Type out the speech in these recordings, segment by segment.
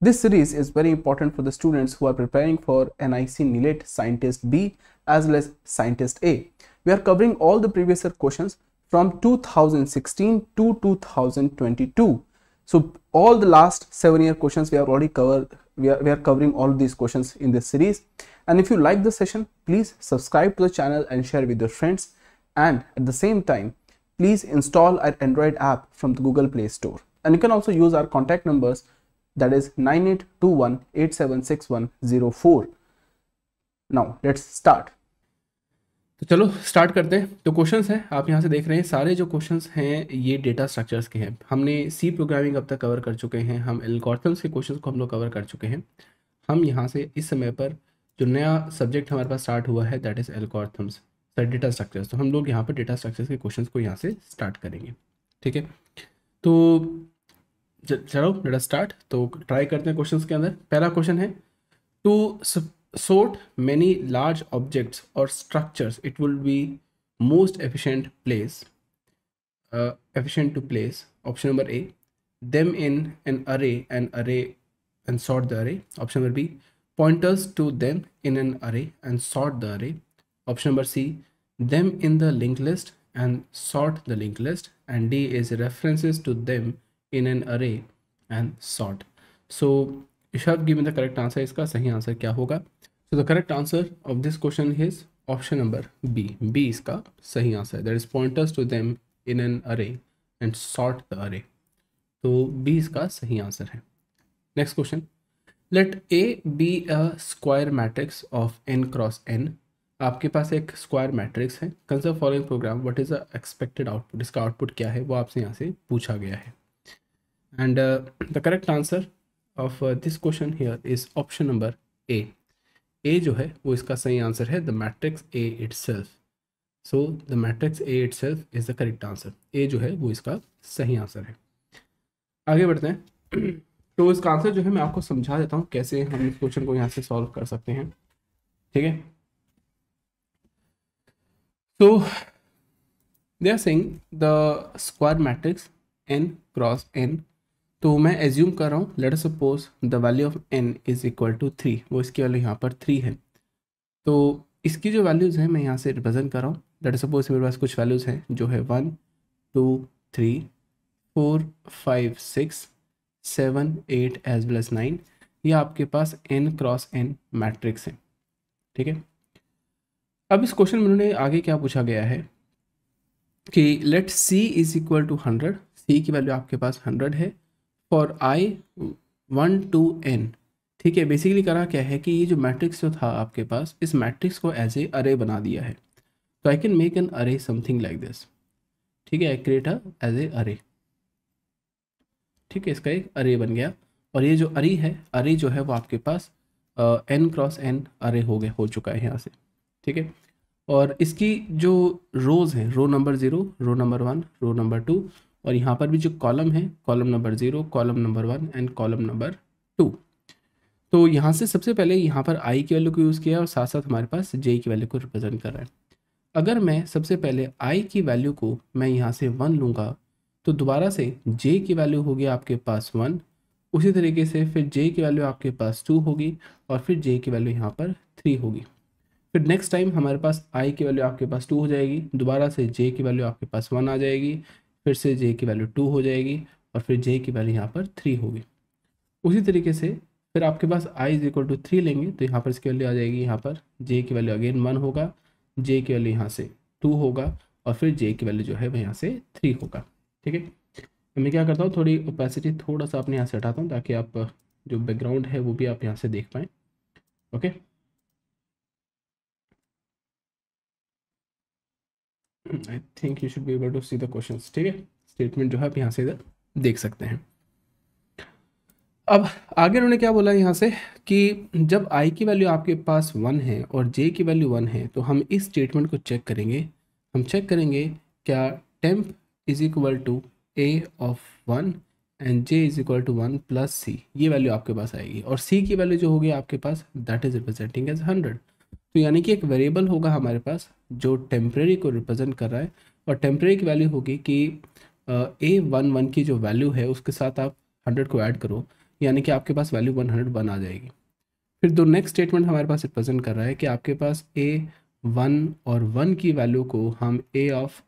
This series is very important for the students who are preparing for NIC NILET Scientist B as well as Scientist A. We are covering all the previous year questions from 2016 to 2022. So all the last seven year questions we have already covered. We are, we are covering all these questions in this series. And if you like the session, please subscribe to the channel and share with your friends. And at the same time, please install our Android app from the Google Play Store. And you can also use our contact numbers that is 9821876104. Now, let's start. तो चलो start करते हैं। तो questions हैं। आप यहाँ से देख रहे हैं, सारे जो क्वेश्चंस हैं, ये डेटा स्ट्रक्चर्स के हैं। हमने सी प्रोग्रामिंग अब तक कवर कर चुके हैं। हम एल्गोरिथम्स के क्वेश्चंस को हम लोग कवर कर चुके हैं। हम यहाँ से इस समय पर जो नया सब्जेक्ट हमारे पास स्टार्ट हुआ है that is algorithms sir data structures तो हम लोग यहाँ पर डेटा स्ट्रक्चर्स के क्वेश्चन को यहाँ से स्टार्ट करेंगे। ठीक है? तो चलो लेटा स्टार्ट तो ट्राई करते हैं क्वेश्चंस के अंदर। पहला क्वेश्चन है to sort many large objects और structures it will be most efficient place efficient to place option number A them in an array and array and sort the array option number B pointers to them in an array and sort the array option number C them in the linked list and sort the linked list and D is references to them in an array and sort so you have given the correct answer इसका सही answer क्या होगा So the correct answer of this question is option number B. B is का सही answer That is pointers to them in an array and sort the array. तो B इसका सही answer है Next question. Let A be a square matrix of n cross n. आपके पास एक square matrix है consider following program what is the expected output इसका output क्या है वो आपसे यहाँ से पूछा गया है and the correct answer of this question here is option number A A जो है, वो इसका सही आंसर है the matrix A it so the matrix A it is the correct answer A जो है, वो इसका सही आंसर है. आगे बढ़ते हैं। तो इसका आंसर जो है, मैं आपको समझा देता हूँ कैसे हम इस क्वेश्चन को यहाँ से सॉल्व कर सकते हैं। ठीक है? तो they are saying the square matrix N cross N तो मैं एज्यूम कर रहा हूँ let suppose the value of N is equal to three वो इसकी वैल्यू यहाँ पर थ्री है। तो इसकी जो वैल्यूज़ हैं, मैं यहाँ से रिप्रेजेंट कर रहा हूँ। लेट सपोज़ मेरे पास कुछ वैल्यूज़ हैं, जो है one two three four five six seven eight as well as nine ये आपके पास एन क्रॉस एन मैट्रिक्स है। ठीक है? अब इस क्वेश्चन में उन्होंने आगे क्या पूछा गया है कि let C is equal to hundred C की वैल्यू आपके पास हंड्रेड है। For I one to N ठीक है बेसिकली करा क्या है कि ये जो मैट्रिक्स जो था आपके पास, इस मैट्रिक्स को एज ए अरे बना दिया है। तो I can make an array something like this ठीक है क्रिएट एज ए अरे ठीक है, इसका एक अरे बन गया। और ये जो अरे है अरे जो है वो आपके पास एन क्रॉस एन अरे हो गए हो चुका है यहाँ से। ठीक है? और इसकी जो रोज़ हैं row number zero row number one row number two और यहाँ पर भी जो कॉलम है column number zero column number one and column number two तो यहाँ से सबसे पहले यहाँ पर आई की वैल्यू को यूज़ किया और साथ साथ हमारे पास जे की वैल्यू को रिप्रेजेंट कर रहा है। अगर मैं सबसे पहले आई की वैल्यू को मैं यहाँ से वन लूँगा तो दोबारा से जे की वैल्यू होगी आपके पास वन उसी तरीके से फिर जे की वैल्यू आपके पास टू होगी और फिर जे की वैल्यू यहाँ पर थ्री होगी। फिर नेक्स्ट टाइम हमारे पास आई की वैल्यू आपके पास टू हो जाएगी, दोबारा से जे की वैल्यू आपके पास वन आ जाएगी फिर से जे की वैल्यू टू हो जाएगी और फिर जे की वैल्यू यहाँ पर थ्री होगी। उसी तरीके से फिर आपके पास i is equal to three लेंगे तो यहाँ पर इसकी वैल्यू आ जाएगी, यहाँ पर जे की वैल्यू अगेन वन होगा जे की वैल्यू यहाँ से टू होगा और फिर जे की वैल्यू जो है वह यहाँ से थ्री होगा, ठीक है? तो मैं क्या करता हूँ, थोड़ी ओपेसिटी थोड़ा सा अपने यहाँ से हटाता हूँ ताकि आप जो बैकग्राउंड है वो भी आप यहाँ से देख पाएँ okay I think you should be able to see the question ठीक है? स्टेटमेंट जो है आप यहाँ से इधर देख सकते हैं। अब आगे उन्होंने क्या बोला यहाँ से कि जब आई की वैल्यू आपके पास वन है और जे की वैल्यू वन है तो हम इस स्टेटमेंट को चेक करेंगे। हम चेक करेंगे, क्या temp is equal to a of one and j is equal to one plus c ये वैल्यू आपके पास आएगी और सी की वैल्यू जो होगी आपके पास that is representing as hundred तो यानी कि एक वेरिएबल होगा हमारे पास जो टेम्प्रेरी को रिप्रेजेंट कर रहा है और टेम्प्रेरी की वैल्यू होगी कि ए वन वन की जो वैल्यू है उसके साथ आप हंड्रेड को ऐड करो, यानी कि आपके पास वैल्यू वन हंड्रेड वन आ जाएगी। फिर दो नेक्स्ट स्टेटमेंट हमारे पास रिप्रेजेंट कर रहा है कि आपके पास ए वन और वन की वैल्यू को हम ए ऑफ़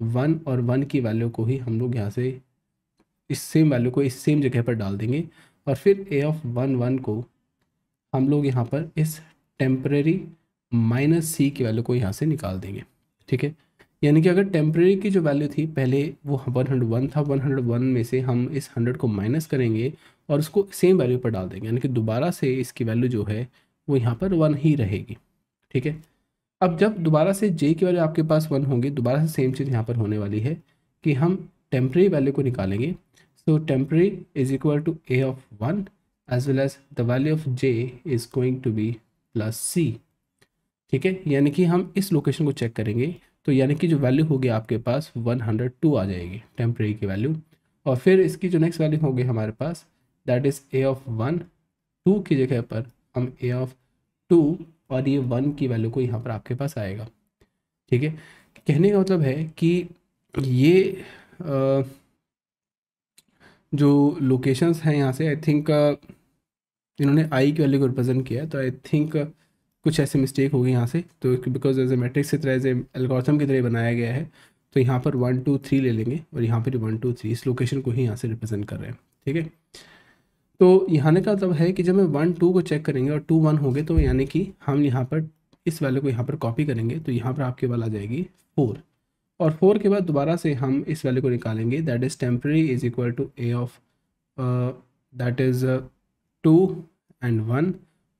वन और वन की वैल्यू को ही हम लोग यहाँ से इस सेम वैल्यू को इस सेम जगह पर डाल देंगे और फिर ए ऑफ़ वन वन को हम लोग यहाँ पर इस टेम्परेरी माइनस सी की वैल्यू को यहाँ से निकाल देंगे, ठीक है? यानी कि अगर टेम्प्रेरी की जो वैल्यू थी, पहले वो वन हंड्रेड वन था वन हंड्रेड वन में से हम इस हंड्रेड को माइनस करेंगे और उसको सेम वैल्यू पर डाल देंगे, यानी कि दोबारा से इसकी वैल्यू जो है, वो यहाँ पर वन ही रहेगी, ठीक है? अब जब दोबारा से जे की वैल्यू आपके पास वन होगी, दोबारा से सेम चीज़ यहाँ पर होने वाली है कि हम टेम्प्रेरी वैल्यू को निकालेंगे। So temporary is equal to a of one as well as the value of j is going to be plus c ठीक है? यानी कि हम इस लोकेशन को चेक करेंगे तो यानी कि जो वैल्यू होगी आपके पास 102 आ जाएगी टेम्प्रेरी की वैल्यू और फिर इसकी जो नेक्स्ट वैल्यू होगी हमारे पास that is a of one two की जगह पर हम ए ऑफ़ टू और ये वन की वैल्यू को यहाँ पर आपके पास आएगा। ठीक है? कहने का मतलब है कि ये आ, जो लोकेशंस हैं यहाँ से आई थिंक इन्होंने आई की वैल्यू को रिप्रेजेंट किया तो आई थिंक कुछ ऐसे मिस्टेक होगी यहाँ से तो बिकॉज़ एज ए मैट्रिक्स की तरह एज ए की तरह बनाया गया है तो यहाँ पर वन टू थ्री ले लेंगे और यहाँ पर वन टू थ्री इस लोकेशन को ही यहाँ से रिप्रेजेंट कर रहे हैं, ठीक है? तो यहाँ का मतलब है कि जब मैं वन टू को चेक करेंगे और टू वन हो गए तो यानी कि हम यहाँ पर, इस वैल्यू को यहाँ पर कॉपी करेंगे तो यहाँ पर आपके वाल आ जाएगी फोर और फोर के बाद दोबारा से हम इस वैल्यू को निकालेंगे that is temporary is equal to a of that is two and one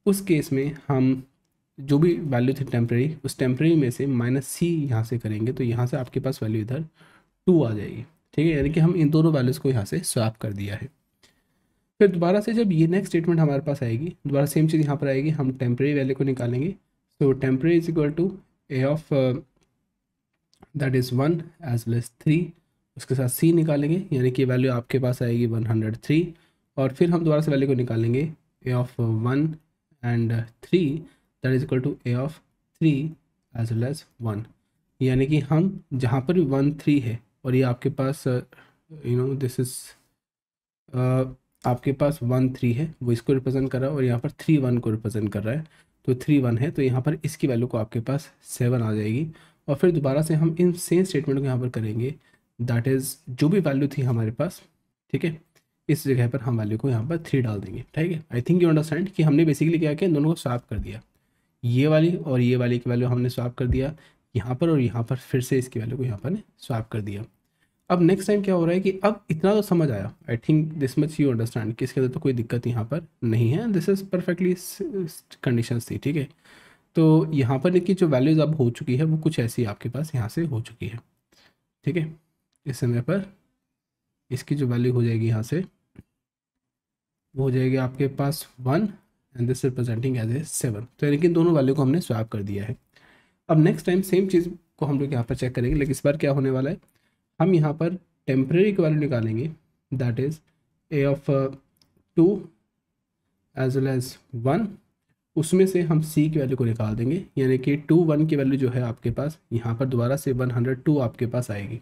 उस केस में हम जो भी वैल्यू थी टेम्प्रेरी उस टेम्प्रेरी में से माइनस सी यहाँ से करेंगे तो यहाँ से आपके पास वैल्यू इधर टू आ जाएगी। ठीक है? यानी कि हम इन दोनों वैल्यूज़ को यहाँ से स्वैप कर दिया है। फिर दोबारा से जब ये नेक्स्ट स्टेटमेंट हमारे पास आएगी, दोबारा सेम चीज़ यहाँ पर आएगी, हम टेम्प्रेरी वैल्यू को निकालेंगे। तो temporary is equal to a of that is one as well as three उसके साथ सी निकालेंगे, यानी कि वैल्यू आपके पास आएगी वन हंड्रेड थ्री और फिर हम दोबारा से वैल्यू को निकालेंगे a of one and three that is equal to a of three as well as one यानी कि हम जहाँ पर भी वन थ्री है और ये आपके पास यू नो दिस इज़ आपके पास वन थ्री है, वो इसको रिप्रेजेंट कर रहा है और यहाँ पर थ्री वन को रिप्रेजेंट कर रहा है। तो थ्री वन है तो यहाँ पर इसकी वैल्यू को आपके पास सेवन आ जाएगी। और फिर दोबारा से हम इन सेम स्टेटमेंट को यहाँ पर करेंगे। दैट इज़ जो भी वैल्यू थी हमारे पास, ठीक है, इस जगह पर हम वैल्यू को यहाँ पर थ्री डाल देंगे। ठीक है? आई थिंक यू अंडरस्टैंड कि हमने बेसिकली क्या किया? दोनों को साफ़ कर दिया। ये वाली और ये वाली की वैल्यू हमने स्वाप कर दिया यहाँ पर और यहाँ पर, फिर से इसकी वैल्यू को यहाँ पर स्वाप कर दिया। अब नेक्स्ट टाइम क्या हो रहा है कि अब इतना तो समझ आया। I think this much you understand कि इसके अंदर तो कोई दिक्कत यहाँ पर नहीं है। दिस इज़ परफेक्टली कंडीशन थी, ठीक है? तो यहाँ पर की जो वैल्यूज़ अब हो चुकी है, वो कुछ ऐसी आपके पास यहाँ से हो चुकी है, ठीक है? इस समय पर इसकी जो वैल्यू हो जाएगी यहाँ से, वो हो जाएगी आपके पास one and this representing as a seven तो यानी कि दोनों वैल्यू को हमने स्वैप कर दिया है। अब नेक्स्ट टाइम सेम चीज़ को हम लोग यहाँ पर चेक करेंगे, लेकिन इस बार क्या होने वाला है? हम यहाँ पर टेम्प्रेरी की वैल्यू निकालेंगे that is a of two as well as one उसमें से हम सी की वैल्यू को निकाल देंगे। यानी कि टू वन की वैल्यू जो है आपके पास, यहाँ पर दोबारा से वन हंड्रेड टू आपके पास आएगी।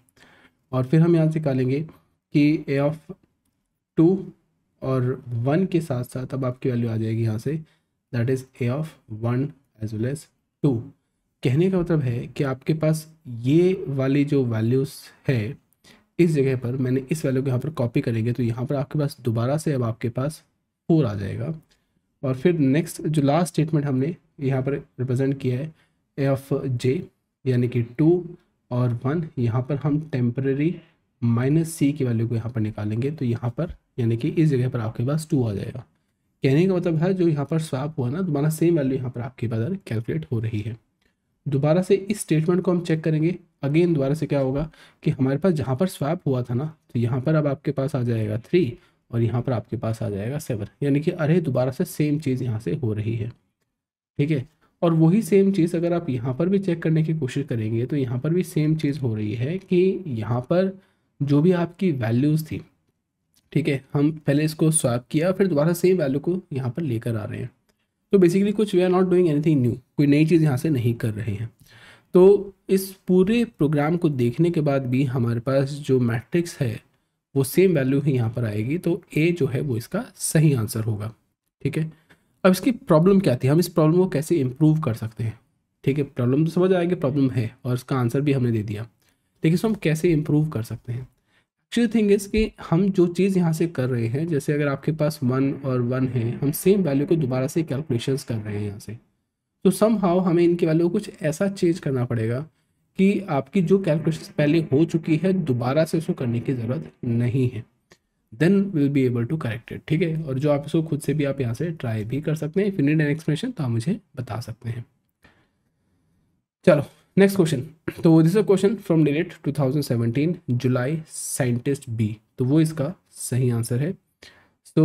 और फिर हम यहाँ से निकालेंगे कि ए ऑफ़ टू और वन के साथ साथ अब आपकी वैल्यू आ जाएगी यहाँ से that is a of one as well as two कहने का मतलब है कि आपके पास ये वाली जो वैल्यूज़ है, इस जगह पर मैंने इस वैल्यू को यहाँ पर कॉपी करेंगे तो यहाँ पर आपके पास दोबारा से अब आपके पास फोर आ जाएगा। और फिर नेक्स्ट जो लास्ट स्टेटमेंट हमने यहाँ पर रिप्रेजेंट किया है ए ऑफ़ जे यानी कि टू और वन यहाँ पर हम टेम्प्रेरी माइनस सी की वैल्यू को यहाँ पर निकालेंगे तो यहाँ पर यानी कि इस जगह पर आपके पास टू आ जाएगा। कहने का मतलब है, जो यहाँ पर स्वाप हुआ ना, दोबारा सेम वैल्यू यहाँ पर आपके पास कैलकुलेट हो रही है। दोबारा से इस स्टेटमेंट को हम चेक करेंगे। अगेन दोबारा से क्या होगा कि हमारे पास जहाँ पर स्वैप हुआ था ना तो यहाँ पर अब आपके पास आ जाएगा थ्री और यहाँ पर आपके पास आ जाएगा सेवन यानी कि अरे, दोबारा से सेम चीज़ यहाँ से हो रही है। ठीक है? और वही सेम चीज़ अगर आप यहाँ पर भी चेक करने की कोशिश करेंगे तो यहाँ पर भी सेम चीज़ हो रही है कि यहाँ पर जो भी आपकी वैल्यूज़ थी ठीक है, हम पहले इसको स्वैप किया फिर दोबारा सेम वैल्यू को यहाँ पर लेकर आ रहे हैं। तो बेसिकली कुछ we are not doing anything new कोई नई चीज़ यहाँ से नहीं कर रहे हैं। तो इस पूरे प्रोग्राम को देखने के बाद भी हमारे पास जो मैट्रिक्स है, वो सेम वैल्यू ही यहाँ पर आएगी तो ए जो है वो इसका सही आंसर होगा, ठीक है? अब इसकी प्रॉब्लम क्या थी? हम इस प्रॉब्लम को कैसे इम्प्रूव कर सकते हैं? ठीक है प्रॉब्लम तो समझ आएगी प्रॉब्लम है और उसका आंसर भी हमने दे दिया। लेकिन इसको हम कैसे इम्प्रूव कर सकते हैं? एक्चुअली थिंग इज़ कि हम जो चीज़ यहाँ से कर रहे हैं, जैसे अगर आपके पास वन और वन है, हम सेम वैल्यू को दोबारा से कैलकुलेशंस कर रहे हैं यहाँ से। तो सम हाउ हमें इनकी वैल्यू को कुछ ऐसा चेंज करना पड़ेगा कि आपकी जो कैलकुलेशन पहले हो चुकी है, दोबारा से उसको करने की ज़रूरत नहीं है। Then will be able to correct it ठीक है? और जो आप इसको खुद से भी आप यहाँ से ट्राई भी कर सकते हैं। इफ़ नीड एन एक्सप्लेनेशन तो आप मुझे बता सकते हैं। चलो। नेक्स्ट क्वेश्चन तो this a question from NIELIT 2017 July scientist B तो वो इसका सही आंसर है. So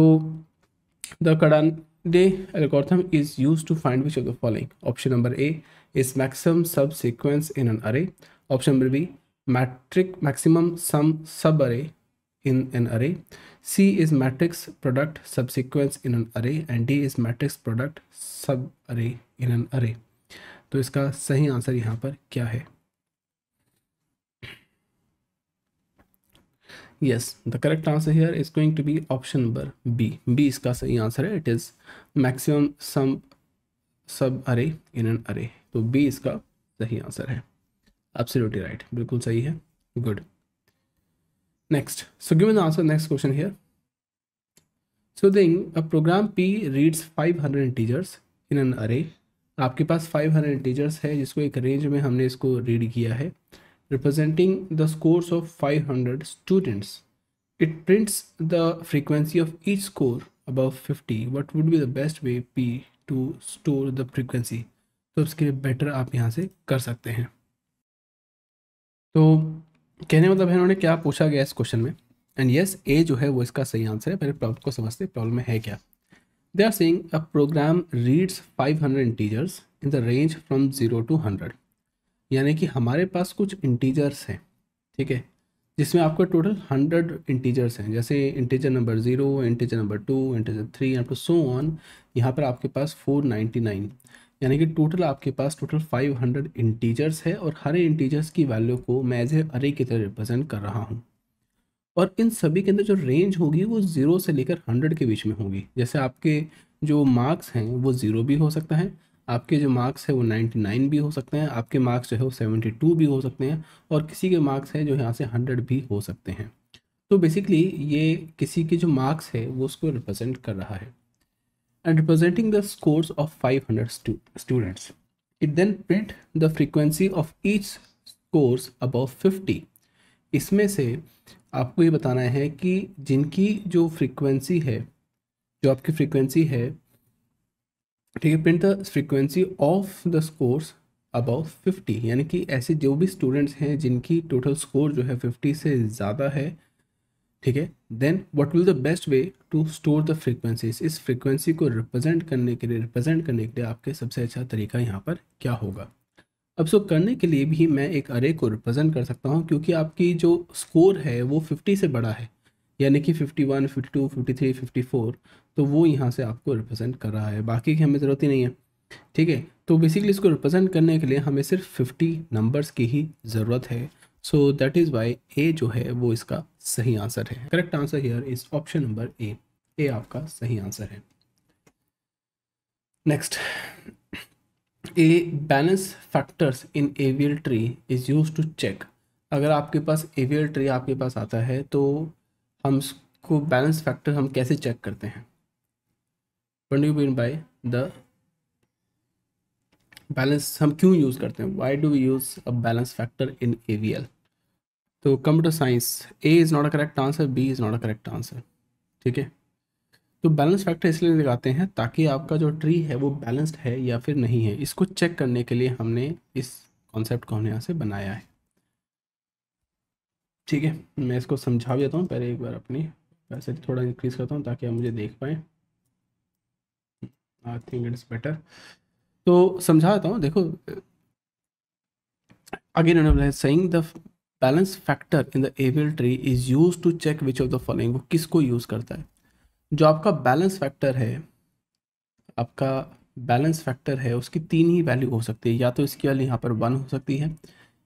the Kadane's algorithm is use to find which of the following option number A is maximum subsequence in an array option number B matrix maximum sum subarray in an array. C is matrix product subsequence in an array. And d is matrix product sub array in an array. तो इसका सही आंसर यहाँ पर क्या है? Yes the correct answer here is going to be option number B B इसका सही आंसर है. It is maximum sum subarray in an array तो बी इसका सही आंसर है. एब्सोल्युटली राइट बिल्कुल सही है. Good next so give the answer next question here so thing a program P reads five hundred in an array आपके पास 500 hundred integers है, जिसको एक रेंज में हमने इसको रीड किया है। Representing the scores of 500 students it prints the frequency of each score above 50 what would be the best way P to store the frequency तो उसके लिए बेटर आप यहाँ से कर सकते हैं। तो कहने मतलब है उन्होंने क्या पूछा गया इस क्वेश्चन में? एंड यस ए जो है वो इसका सही आंसर है। पहले प्रॉब्लम को समझते प्रॉब्लम है क्या? They are saying a program reads 500 integers in the range from zero to hundred यानी कि हमारे पास कुछ इंटीजर्स हैं, ठीक है? जिसमें आपको टोटल हंड्रेड इंटीजर्स हैं, जैसे integer number zero integer number two integer three and two so on यहाँ पर आपके पास फोर नाइन्टी नाइन यानी कि टोटल आपके पास टोटल 500 इंटीजर्स है और हर इंटीजर्स की वैल्यू को मैं एज ए अरे की तरह रिप्रेजेंट कर रहा हूँ। और इन सभी के अंदर जो रेंज होगी वो ज़ीरो से लेकर हंड्रेड के बीच में होगी जैसे आपके जो मार्क्स हैं, वो ज़ीरो भी हो सकता है, आपके जो मार्क्स है, वो 99 भी हो सकते हैं, आपके मार्क्स जो है, वो 72 भी हो सकते हैं, और किसी के मार्क्स हैं जो यहाँ से 100 भी हो सकते हैं तो बेसिकली ये किसी के जो मार्क्स है, वो उसको रिप्रेजेंट कर रहा है and representing the scores of 500 stu, students. It then print the frequency of each scores above 50. इसमें से आपको ये बताना है कि जिनकी जो फ्रीक्वेंसी है, जो आपकी फ्रीक्वेंसी है, ठीक है print the frequency of the scores above 50 यानी कि ऐसे जो भी स्टूडेंट्स हैं जिनकी टोटल स्कोर जो है 50 से ज़्यादा है, ठीक है then what will the best way to store the frequencies इस फ्रीक्वेंसी को रिप्रेजेंट करने के लिए रिप्रेजेंट करने के लिए आपके सबसे अच्छा तरीका यहाँ पर क्या होगा? अब सो करने के लिए भी मैं एक अरे को रिप्रेजेंट कर सकता हूँ क्योंकि आपकी जो स्कोर है वो 50 से बड़ा है। यानी कि 51, 52, 53, 54 तो वो यहाँ से आपको रिप्रेजेंट कर रहा है। बाकी की हमें ज़रूरत ही नहीं है। ठीक है? तो बेसिकली इसको रिप्रेजेंट करने के लिए हमें सिर्फ़ 50 नंबर्स की ही ज़रूरत है। So that is why A जो है वो इसका सही आंसर है। Correct answer here is option number A A आपका सही आंसर है। Next a balance factors in AVL tree is use to check अगर आपके पास एवियल ट्री आपके पास आता है तो हम उसको बैलेंस फैक्टर हम कैसे चेक करते हैं? When you mean by the balance हम क्यों यूज़ करते हैं? Why do use a balance factor in AVL तो computer science A is not a correct answer B is not a correct answer ठीक है? तो बैलेंस फैक्टर इसलिए लगाते हैं ताकि आपका जो ट्री है वो बैलेंस्ड है या फिर नहीं है। इसको चेक करने के लिए हमने इस कॉन्सेप्ट को हमने यहाँ से बनाया है। ठीक है, मैं इसको समझा भी देता हूँ। पहले एक बार अपनी वैसे थोड़ा इंक्रीज करता हूँ ताकि आप मुझे देख पाएँ। I think it is better तो समझा देता हूँ, देखो again saying the balance factor in the AVL tree is use to check which of the following वो किसको यूज़ करता है। जो आपका बैलेंस फैक्टर है, आपका बैलेंस फैक्टर है, उसकी तीन ही वैल्यू हो सकती है। या तो इसकी वैल्यू यहाँ पर वन हो सकती है,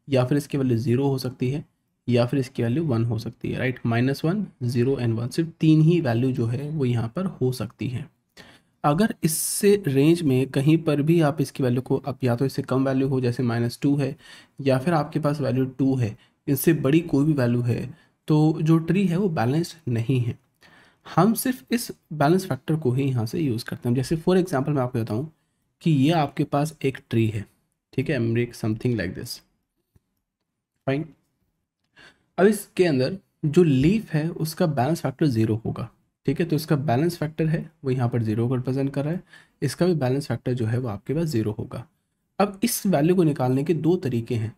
या फिर इसकी वैल्यू ज़ीरो हो सकती है, या फिर इसकी वैल्यू वन हो सकती है right minus one zero and one सिर्फ़ तीन ही वैल्यू जो है, वो यहाँ पर हो सकती है। अगर इससे रेंज में कहीं पर भी आप इसकी वैल्यू को, आप या तो इससे कम वैल्यू हो, जैसे माइनस टू है, या फिर आपके पास वैल्यू टू है, इससे बड़ी कोई भी वैल्यू है तो जो ट्री है वो बैलेंस नहीं है। हम सिर्फ़ इस बैलेंस फैक्टर को ही यहाँ से यूज़ करते हैं। जैसे फॉर एग्जांपल मैं आपको बताऊँ कि ये आपके पास एक ट्री है, ठीक है? Make something like this fine अब इसके अंदर जो लीफ है, उसका बैलेंस फैक्टर ज़ीरो होगा, ठीक है? तो इसका बैलेंस फैक्टर है, वो यहाँ पर ज़ीरो को रिप्रेजेंट कर रहा है। इसका भी बैलेंस फैक्टर जो है, वो आपके पास ज़ीरो होगा। अब इस वैल्यू को निकालने के दो तरीके हैं,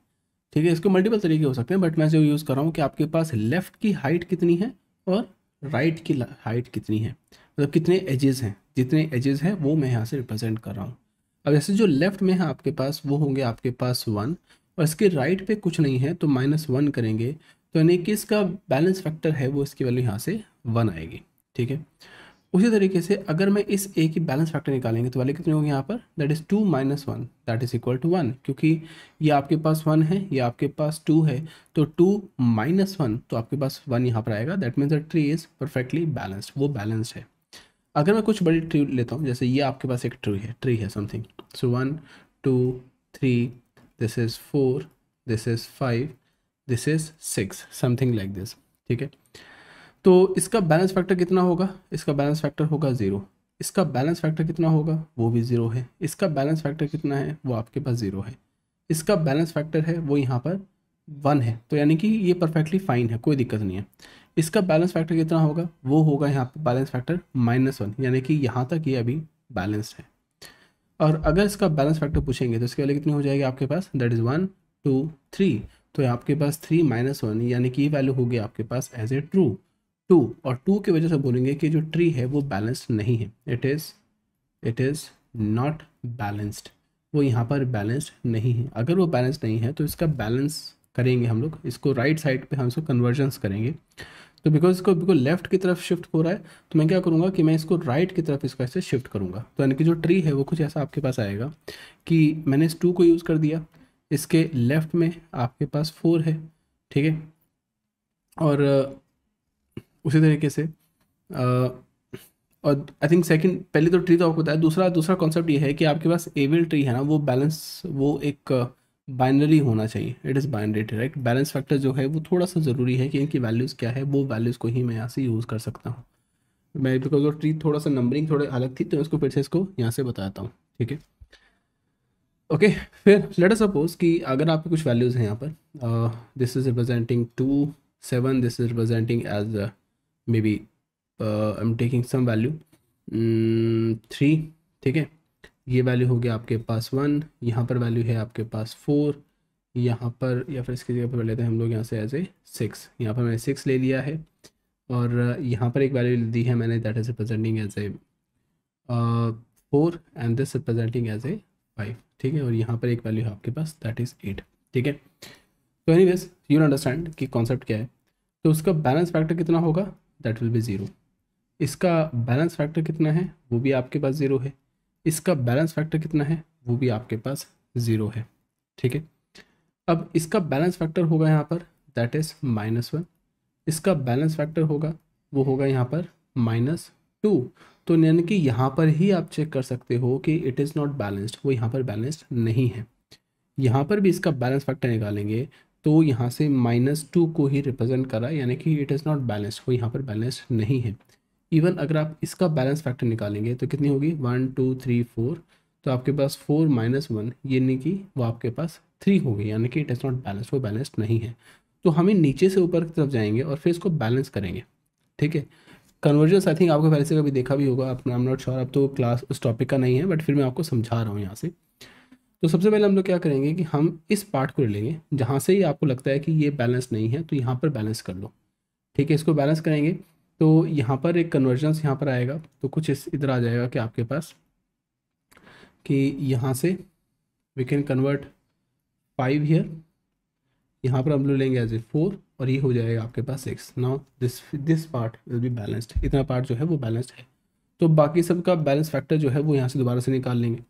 ठीक है? इसके मल्टीपल तरीके हो सकते हैं बट मैं जो यूज़ कर रहा हूँ कि आपके पास लेफ़्ट की हाइट कितनी है और राइट की हाइट कितनी है? मतलब कितने एजेस हैं? जितने एजेस हैं, वो मैं यहाँ से रिप्रेजेंट कर रहा हूँ। अब ऐसे जो लेफ़्ट में है आपके पास, वो होंगे आपके पास वन और इसके राइट पे कुछ नहीं है तो माइनस वन करेंगे। तो यानी कि इसका बैलेंस फैक्टर है, वो इसकी वैल्यू यहाँ से वन आएगी। ठीक है? उसी तरीके से अगर मैं इस ए की बैलेंस फैक्टर निकालेंगे तो वाले कितने होंगे यहाँ पर? That is two minus one that is equal to one क्योंकि ये आपके पास वन है, ये आपके पास टू है तो टू माइनस वन तो आपके पास वन यहाँ पर आएगा। That means the tree is perfectly balanced वो बैलेंस्ड है। अगर मैं कुछ बड़ी ट्री लेता हूँ, जैसे ये आपके पास एक ट्री है ट्री है something so one two three this is four this is five this is six something like this ठीक है? तो इसका बैलेंस फैक्टर कितना होगा? इसका बैलेंस फैक्टर होगा ज़ीरो इसका बैलेंस फैक्टर कितना होगा? वो भी ज़ीरो है. इसका बैलेंस फैक्टर कितना है? वो आपके पास ज़ीरो है. इसका बैलेंस फैक्टर है, वो यहाँ पर वन है. तो यानी कि ये परफेक्टली फाइन है, कोई दिक्कत नहीं है. इसका बैलेंस फैक्टर कितना होगा? वो होगा यहाँ पर बैलेंस फैक्टर माइनस वन यानी कि यहाँ तक ये अभी बैलेंस्ड है. और अगर इसका बैलेंस फैक्टर पूछेंगे तो इसके वाले कितनी हो जाएगी आपके पास? That is one two three तो आपके पास थ्री माइनस वन यानी कि ये वैल्यू होगी आपके पास एज ए ट्रू टू और टू की वजह से बोलेंगे कि जो ट्री है वो बैलेंस्ड नहीं है। It is it is not balanced वो यहाँ पर बैलेंस्ड नहीं है। अगर वो बैलेंस नहीं है तो इसका बैलेंस करेंगे हम लोग। इसको राइट साइड पे हम इसको कन्वर्जेंस करेंगे। तो बिकॉज़ इसको बिल्कुल लेफ़्ट की तरफ़ शिफ्ट हो रहा है तो मैं क्या करूँगा कि मैं इसको राइट right की तरफ़ इसको ऐसे शिफ्ट करूँगा। तो यानी कि जो ट्री है वो कुछ ऐसा आपके पास आएगा कि मैंने इस टू को यूज़ कर दिया। इसके लेफ़्ट में आपके पास फोर है, ठीक है? और उसी तरीके से। और आई थिंक सेकंड पहले तो ट्री तो आपको बताया, दूसरा दूसरा कॉन्सेप्ट ये है कि आपके पास एविल ट्री है ना, वो बैलेंस वो एक बाइनरी होना चाहिए। It is binary tree right balance factor जो है, वो थोड़ा सा ज़रूरी है कि इनकी वैल्यूज़ क्या है, वो वैल्यूज़ को ही मैं यहाँ से यूज़ कर सकता हूँ। मैं बिकॉज़ वो ट्री थोड़ा सा नंबरिंग थोड़े अलग थी तो मैं उसको फिर से इसको यहाँ से बताता हूँ, ठीक है? ओके फिर लेट सपोज़ कि अगर आपके कुछ वैल्यूज़ हैं यहाँ पर this is representing two seven this is representing as B I am taking some value three ठीक है? ये वैल्यू हो गया आपके पास वन यहाँ पर वैल्यू है आपके पास फोर यहाँ पर, या फिर इसकी जगह पर लेते हैं हम लोग यहाँ से एज ए सिक्स यहाँ पर मैंने सिक्स ले लिया है, और यहाँ पर एक वैल्यू दी है मैंने that is representing as a four and this representing as a five ठीक है? और यहाँ पर एक वैल्यू है आपके पास दैट इज़ एट ठीक है? तो एनी वेज यू अंडरस्टैंड कि कॉन्सेप्ट क्या है. तो उसका बैलेंस फैक्टर कितना होगा? दैट विल बी ज़ीरो इसका बैलेंस फैक्टर कितना है? वो भी आपके पास ज़ीरो है। इसका बैलेंस फैक्टर कितना है? वो भी आपके पास ज़ीरो है। ठीक है? अब इसका बैलेंस फैक्टर होगा यहाँ पर दैट इज़ माइनस वन इसका बैलेंस फैक्टर होगा, वो होगा यहाँ पर माइनस टू तो यानी कि यहाँ पर ही आप चेक कर सकते हो कि इट इज़ नॉट बैलेंस्ड वो यहाँ पर बैलेंस्ड नहीं है। यहाँ पर भी इसका बैलेंस फैक्टर निकालेंगे तो यहाँ से माइनस टू को ही रिप्रेजेंट करा, यानी कि इट इज़ नॉट बैलेंस्ड वो यहाँ पर बैलेंस नहीं है। इवन अगर आप इसका बैलेंस फैक्टर निकालेंगे तो कितनी होगी? वन टू थ्री फोर तो आपके पास फोर माइनस वन ये नहीं कि वो आपके पास थ्री होगी यानी कि इट इज़ नॉट बैलेंस वो बैलेंस्ड नहीं है। तो हमें नीचे से ऊपर की तरफ़ जाएँगे और फिर इसको बैलेंस करेंगे, ठीक है? कन्वर्जन्स आई थिंक आपको पहले से कभी देखा भी होगा, अपना आई एम नॉट श्योर अब तो क्लास उस टॉपिक का नहीं है बट फिर मैं आपको समझा रहा हूँ यहाँ से। तो सबसे पहले हम लोग क्या करेंगे कि हम इस पार्ट को ले लेंगे, जहाँ से ही आपको लगता है कि ये बैलेंस नहीं है तो यहाँ पर बैलेंस कर लो। ठीक है, इसको बैलेंस करेंगे तो यहाँ पर एक कन्वर्जेंस यहाँ पर आएगा तो कुछ इस, इधर आ जाएगा कि आपके पास कि यहाँ से we can convert five here यहाँ पर हम लोग लेंगे एज ए फोर और ये हो जाएगा आपके पास six now this this part will be balanced इतना पार्ट जो है वो बैलेंस्ड है। तो बाकी सबका बैलेंस फैक्टर जो है वो यहाँ से दोबारा से निकाल लेंगे।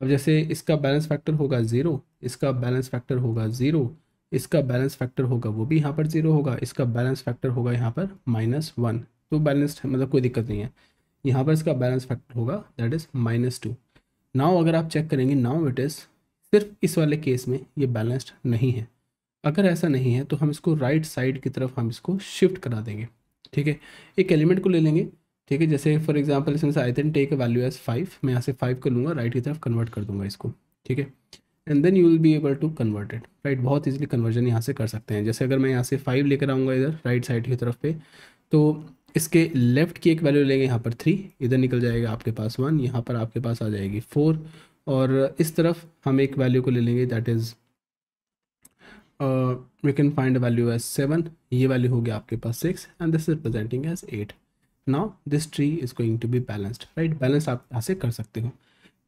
अब जैसे इसका बैलेंस फैक्टर होगा ज़ीरो इसका बैलेंस फैक्टर होगा ज़ीरो इसका बैलेंस फैक्टर होगा वो भी यहाँ पर ज़ीरो होगा, इसका बैलेंस फैक्टर होगा यहाँ पर माइनस वन तो बैलेंस्ड मतलब कोई दिक्कत नहीं है। यहाँ पर इसका बैलेंस फैक्टर होगा that is minus two now अगर आप चेक करेंगे नाव इट इज़ सिर्फ़ इस वाले केस में ये बैलेंस्ड नहीं है। अगर ऐसा नहीं है तो हम इसको राइट right साइड की तरफ़ हम इसको शिफ्ट करा देंगे। ठीक है? एक एलिमेंट को ले लेंगे। ठीक है, जैसे फॉर एग्ज़ाम्पल इसमें से I think take value as five मैं यहाँ से फाइव कर लूँगा राइट की तरफ़ कन्वर्ट कर दूँगा इसको, ठीक है? And then you will be able to convert it right बहुत इजीली कन्वर्जन यहाँ से कर सकते हैं। जैसे अगर मैं यहाँ से फाइव लेकर आऊँगा इधर राइट साइड की तरफ़ पे तो इसके लेफ़्ट की एक वैल्यू लेंगे यहाँ पर थ्री इधर निकल जाएगा आपके पास वन यहाँ पर आपके पास आ जाएगी फोर और इस तरफ़ हम एक वैल्यू को ले लेंगे that is we can find value as seven ये वैल्यू हो गया आपके पास six and this is representing as eight now this tree is going to be balanced right balance आप यहाँ से कर सकते हो।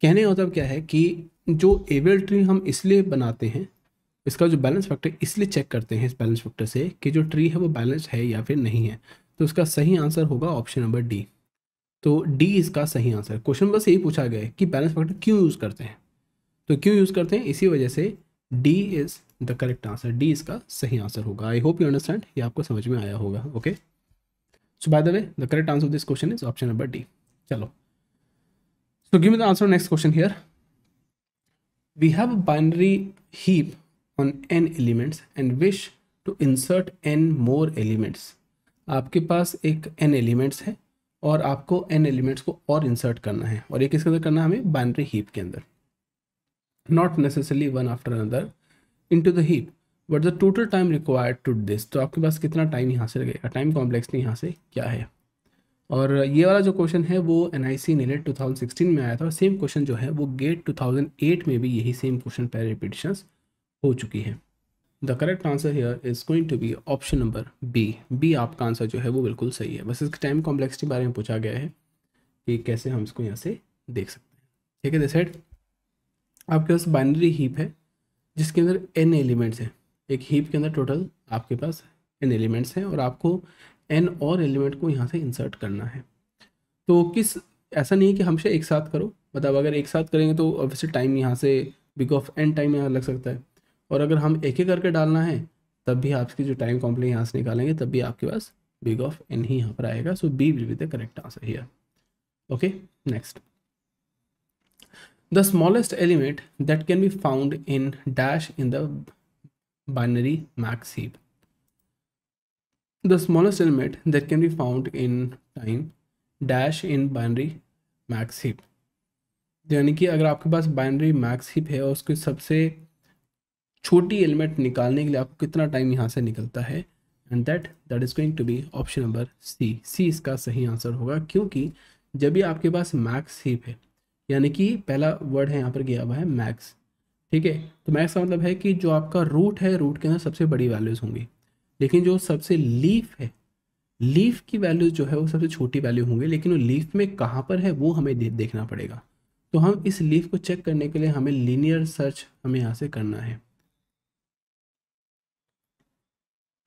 कहने का मतलब क्या है कि जो एवल ट्री हम इसलिए बनाते हैं, इसका जो बैलेंस फैक्टर इसलिए चेक करते हैं, इस बैलेंस फैक्टर से कि जो ट्री है वो बैलेंस है या फिर नहीं है। तो उसका सही आंसर होगा ऑप्शन नंबर डी तो डी इसका सही आंसर क्वेश्चन बस यही पूछा गया है कि बैलेंस फैक्टर क्यों यूज़ करते हैं। तो क्यों यूज़ करते हैं? इसी वजह से D is the correct answer D इसका सही आंसर होगा। आई होप यू अंडरस्टैंड ये आपको समझ में आया होगा। Okay so by the way the correct answer of this question is option number D चलो। So give me the answer next question here we have a binary heap on n elements and wish to insert n more elements आपके पास एक N elements है और आपको N elements को और insert करना है। और ये किसके अंदर करना है? हमें बाइनरी हीप के अंदर। Necessarily one after another into the heap but the total time required to this तो आपके पास कितना टाइम यहाँ से लगेगा? टाइम कॉम्प्लेक्सली यहाँ से क्या है? और ये वाला जो क्वेश्चन है, वो N I C NIELIT two thousand sixteen में आया था और सेम क्वेश्चन जो है, वो गेट टू थाउज़ेंड एट में भी यही सेम क्वेश्चन पहले रिपीटिशन हो चुकी है। The correct answer here is going to be option number B B आपका आंसर जो है, वो बिल्कुल सही है। बस इसके टाइम कॉम्प्लेक्स के बारे में पूछा गया है कि कैसे हम इसको यहाँ से देख सकते हैं। ठीक है दिस हेड आपके पास बाइनरी हीप है, जिसके अंदर एन एलिमेंट्स हैं। एक हीप के अंदर टोटल आपके पास एन एलिमेंट्स हैं और आपको एन और एलिमेंट को यहाँ से इंसर्ट करना है। तो किस, ऐसा नहीं है कि हमसे एक साथ करो मतलब अगर एक साथ करेंगे तो ऑब्वियसली टाइम यहाँ से बिग ऑफ़ एन टाइम यहाँ लग सकता है। और अगर हम एक एक करके डालना है, तब भी आपकी जो टाइम कॉम्प्लेट यहाँ से निकालेंगे, तब भी आपके पास बिग ऑफ़ एन ही यहाँ पर आएगा। So B will be the correct answer here okay next the smallest element that can be found in dash in the binary max heap the smallest element that can be found in time dash in binary max heap यानी कि अगर आपके पास binary max heap है और उसकी सबसे छोटी एलिमेंट निकालने के लिए आपको कितना टाइम यहाँ से निकलता है? And that that is going to be option number C C इसका सही आंसर होगा क्योंकि जब भी आपके पास मैक्स हिप है, यानी कि पहला वर्ड है यहाँ पर गया हुआ है मैक्स ठीक है? तो मैक्स का मतलब है कि जो आपका रूट है रूट के अंदर सबसे बड़ी वैल्यूज़ होंगी। लेकिन जो सबसे लीफ है लीफ की वैल्यूज़ जो है वो सबसे छोटी वैल्यू होंगी लेकिन वो लीफ में कहाँ पर है वो हमें दे, देखना पड़ेगा। तो हम इस लीफ को चेक करने के लिए हमें लीनियर सर्च हमें यहाँ से करना है।